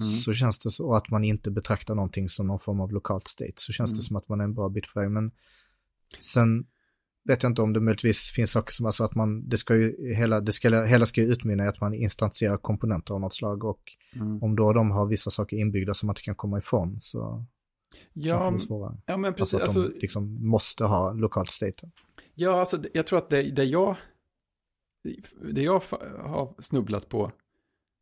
Mm. så känns det så, och att man inte betraktar någonting som någon form av lokalt state, så känns Mm. det som att man är en bra bit på väg. Men sen vet jag inte om det möjligtvis finns saker som, alltså att man, det ska ju, hela, det ska, hela ska ju utmynna i att man instansierar komponenter av något slag och Mm. om då de har vissa saker inbyggda som man inte kan komma ifrån så Ja, svårare. ja, men precis. Alltså att Alltså, de liksom måste ha lokalt state. Ja, alltså jag tror att det, det jag det jag har snubblat på,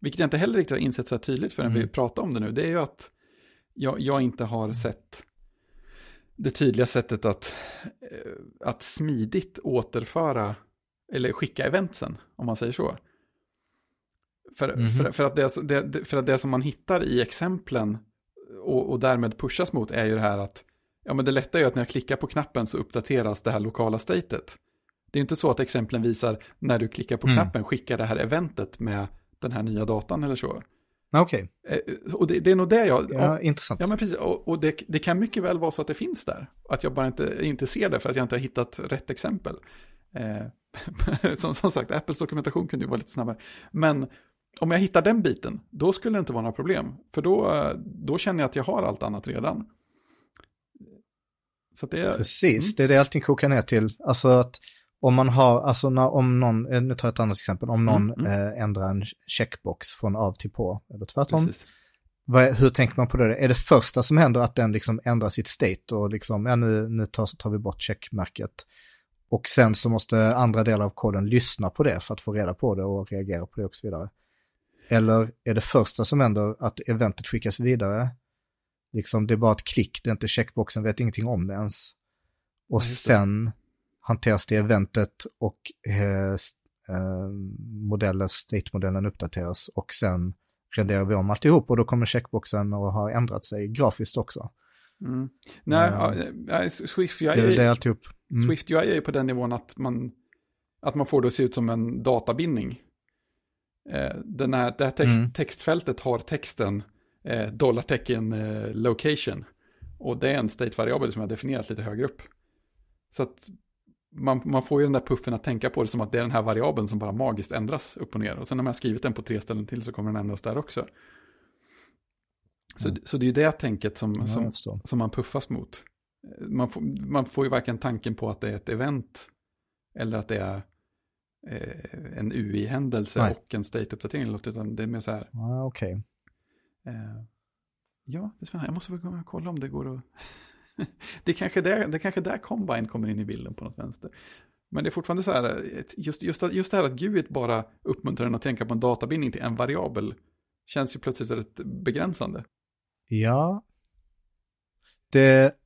vilket jag inte heller riktigt har insett så här tydligt förrän Mm. vi pratar om det nu, det är ju att jag, jag inte har sett det tydliga sättet att, eh, att smidigt återföra, eller skicka eventsen, om man säger så. För, Mhm. för, för, att det- det, för att det som man hittar i exemplen och, och därmed pushas mot är ju det här att ja, men det lätta är ju att när jag klickar på knappen så uppdateras det här lokala statet. Det är inte så att exemplen visar när du klickar på Mm. knappen skickar det här eventet med den här nya datan eller så. Okej. Eh, och det, det, är nog det jag... Ja, om, intressant. Ja, men precis. Och, och det, det, kan mycket väl vara så att det finns där. Att jag bara inte, inte ser det för att jag inte har hittat rätt exempel. Eh, som, som sagt, Apples dokumentation kunde ju vara lite snabbare. Men om jag hittar den biten, då skulle det inte vara några problem. För då, då känner jag att jag har allt annat redan. Så det är, Precis, mm. det är det allting kokar ner till. Alltså att om man har, alltså när, om någon, eh, nu tar jag ett annat exempel, om någon mm, mm. Eh, ändrar en checkbox från av till på, eller tvärtom. Vad, hur tänker man på det? Är det första som händer att den liksom ändrar sitt state och liksom, ja nu, nu tar, tar vi bort checkmärket. Och sen så måste andra delar av koden lyssna på det för att få reda på det och reagera på det och så vidare. Eller är det första som händer att eventet skickas vidare? Liksom det är bara ett klick, det är inte checkboxen, vet ingenting om det ens. Och sen hanteras det eventet och eh, eh, modellen, state-modellen uppdateras och sen renderar vi om alltihop och då kommer checkboxen att ha ändrat sig grafiskt också. Mm. Nej, uh, Swift UI, det, det är alltihop. Mm. Swift UI är på den nivån att man, att man får det att se ut som en databindning. Eh, den här, det här text, mm. textfältet har texten eh, dollartecken eh, location. Och det är en state-variabel som jag definierat lite högre upp. Så att man, man får ju den där puffen att tänka på det som att det är den här variabeln som bara magiskt ändras upp och ner. Och sen om jag skrivit den på tre ställen till så kommer den ändras där också. Så, mm. så det är ju det tänket som, ja, som, som man puffas mot. Man får, man får ju varken tanken på att det är ett event eller att det är eh, en UI-händelse och en state-uppdatering, utan det är mer så här. Ja, okej. Okay. Eh, ja, det är spännande. Jag måste väl kolla om det går att... det, är kanske där, det är kanske där Combine kommer in i bilden på något vänster. Men det är fortfarande så här, just, just, just det här att Gud bara uppmuntrar en att tänka på en databindning till en variabel känns ju plötsligt rätt begränsande. Ja. Det,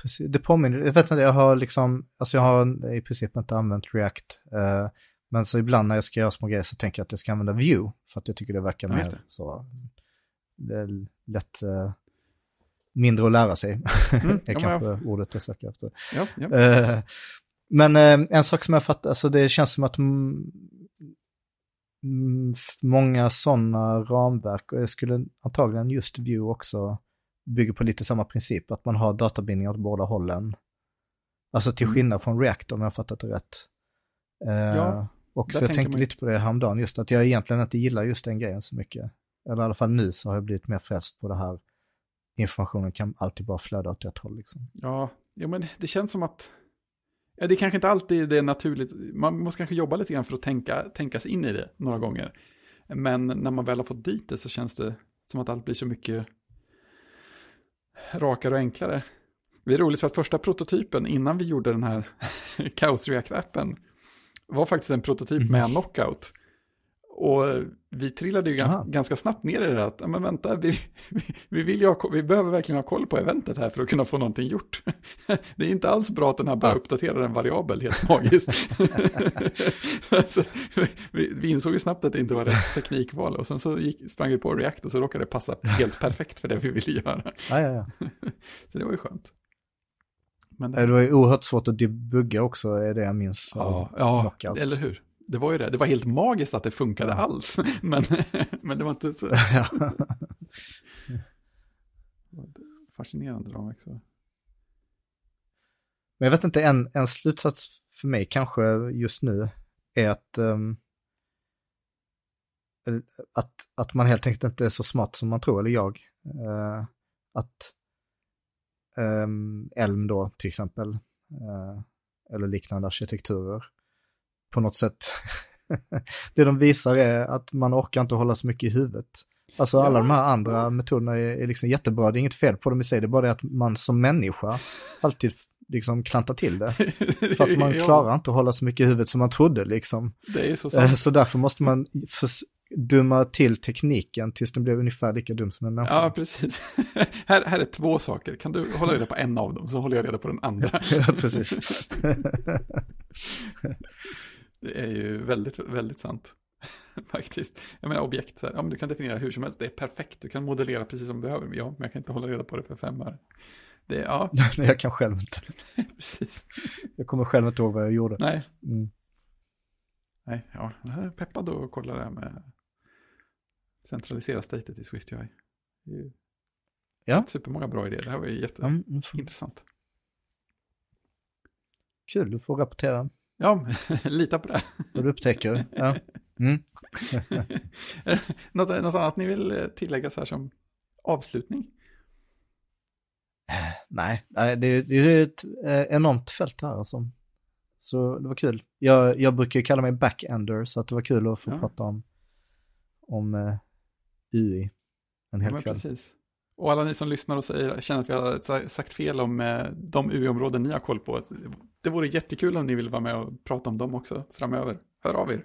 precis, det påminner, jag vet inte, jag har liksom, alltså jag har i princip inte använt React. Eh, men så ibland när jag ska göra små grejer så tänker jag att jag ska använda Vue. För att jag tycker det verkar ja, mer det. så, lätt, eh, mindre att lära sig. Mm, är ja, kanske jag... ordet jag söker efter. Ja, ja. Eh, men eh, en sak som jag fattar, alltså det känns som att många sådana ramverk, och jag skulle antagligen just Vue också, bygger på lite samma princip, att man har databindningar åt båda hållen. Alltså till mm. skillnad från React om jag har fattat det rätt. Uh, ja, och så jag tänkte man... lite på det häromdagen, just att jag egentligen inte gillar just den grejen så mycket. Eller i alla fall nu så har jag blivit mer frälst på det här. Informationen kan alltid bara flöda åt ett håll liksom. Ja, ja men det känns som att Ja, det kanske inte alltid är naturligt. Man måste kanske jobba lite grann för att tänka, tänka sig in i det några gånger. Men när man väl har fått dit det så känns det som att allt blir så mycket rakare och enklare. Det är roligt för att första prototypen innan vi gjorde den här Chaos React-appen var faktiskt en prototyp mm. med knockout. Och vi trillade ju ganska, ganska, snabbt ner i det att, men vänta, vi, vi, vi, vill ha, vi behöver verkligen ha koll på eventet här för att kunna få någonting gjort. Det är inte alls bra att den här bara uppdaterar en variabel helt magiskt. alltså, vi, vi, insåg ju snabbt att det inte var rätt teknikval och sen så gick, sprang vi på React och så råkade det passa helt perfekt för det vi ville göra. Ja, ja, ja. så det var ju skönt. Men det... det var ju oerhört svårt att debugga också, är det jag minns. Ja, ja eller hur. Det var ju det. Det var helt magiskt att det funkade ja. alls. Men, men det var inte så... Fascinerande ramverk. Men jag vet inte, en, en slutsats för mig kanske just nu är att, um, att, att man helt enkelt inte är så smart som man tror, eller jag. Uh, att um, Elm då till exempel, uh, eller liknande arkitekturer, på något sätt. det de visar är att man orkar inte hålla så mycket i huvudet. Alltså alla ja. de här andra metoderna är, är liksom jättebra, det är inget fel på dem i sig, det är bara det att man som människa alltid liksom klantar till det. För att man klarar inte att hålla så mycket i huvudet som man trodde liksom. Så sant. Så därför måste man dumma till tekniken tills den blir ungefär lika dum som en människa. Ja, precis. här, här är två saker. Kan du hålla reda på en av dem så håller jag reda på den andra. ja, precis. Det är ju väldigt, väldigt sant. Faktiskt. Jag menar objekt, så här, ja, men du kan definiera hur som helst, det är perfekt, du kan modellera precis som du behöver, ja, men jag kan inte hålla reda på det för fem år. Det, ja. jag kan själv inte. precis. Jag kommer själv inte ihåg vad jag gjorde. Nej. Mm. Nej, ja, jag är peppad att kolla det här med centralisera statet i är ju Ja. Supermånga bra idéer. Det här var ju Mm, jätteintressant. kul, du får rapportera Ja, lita på det. vad du upptäcker. Ja. Mm. något, något annat ni vill eh, tillägga så här som avslutning? Nej, nej, det, det är ett eh, enormt fält här alltså. Så det var kul. Jag, jag brukar ju kalla mig backender så att det var kul att få Ja. prata om, om UI en Ja, hel men kväll. precis. Och alla ni som lyssnar och säger, känner att vi har sa- sagt fel om eh, de UI-områden ni har koll på. Det vore jättekul om ni vill vara med och prata om dem också framöver. Hör av er.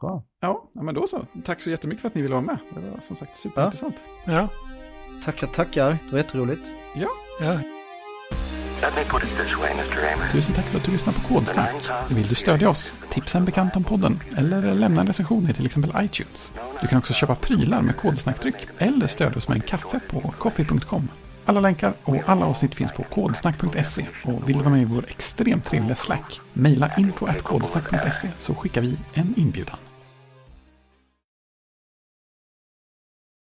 Bra. Ja, ja, men då så. Tack så jättemycket för att ni ville vara med. Det var som sagt superintressant. Ja, Tackar, tackar. Det var jätteroligt. ja. Let Tusen tack för att du lyssnar på Kodsnack. Vill du stödja oss? Tipsa en bekant om podden eller lämna en recension i till exempel iTunes. Du kan också köpa prylar med kodsnacktryck eller stödja oss med en kaffe på coffee.com. Alla länkar och alla avsnitt finns på kodsnack.se och vill du vara med i vår extremt trevliga Slack? Mejla info.kodsnack.se så skickar vi en inbjudan.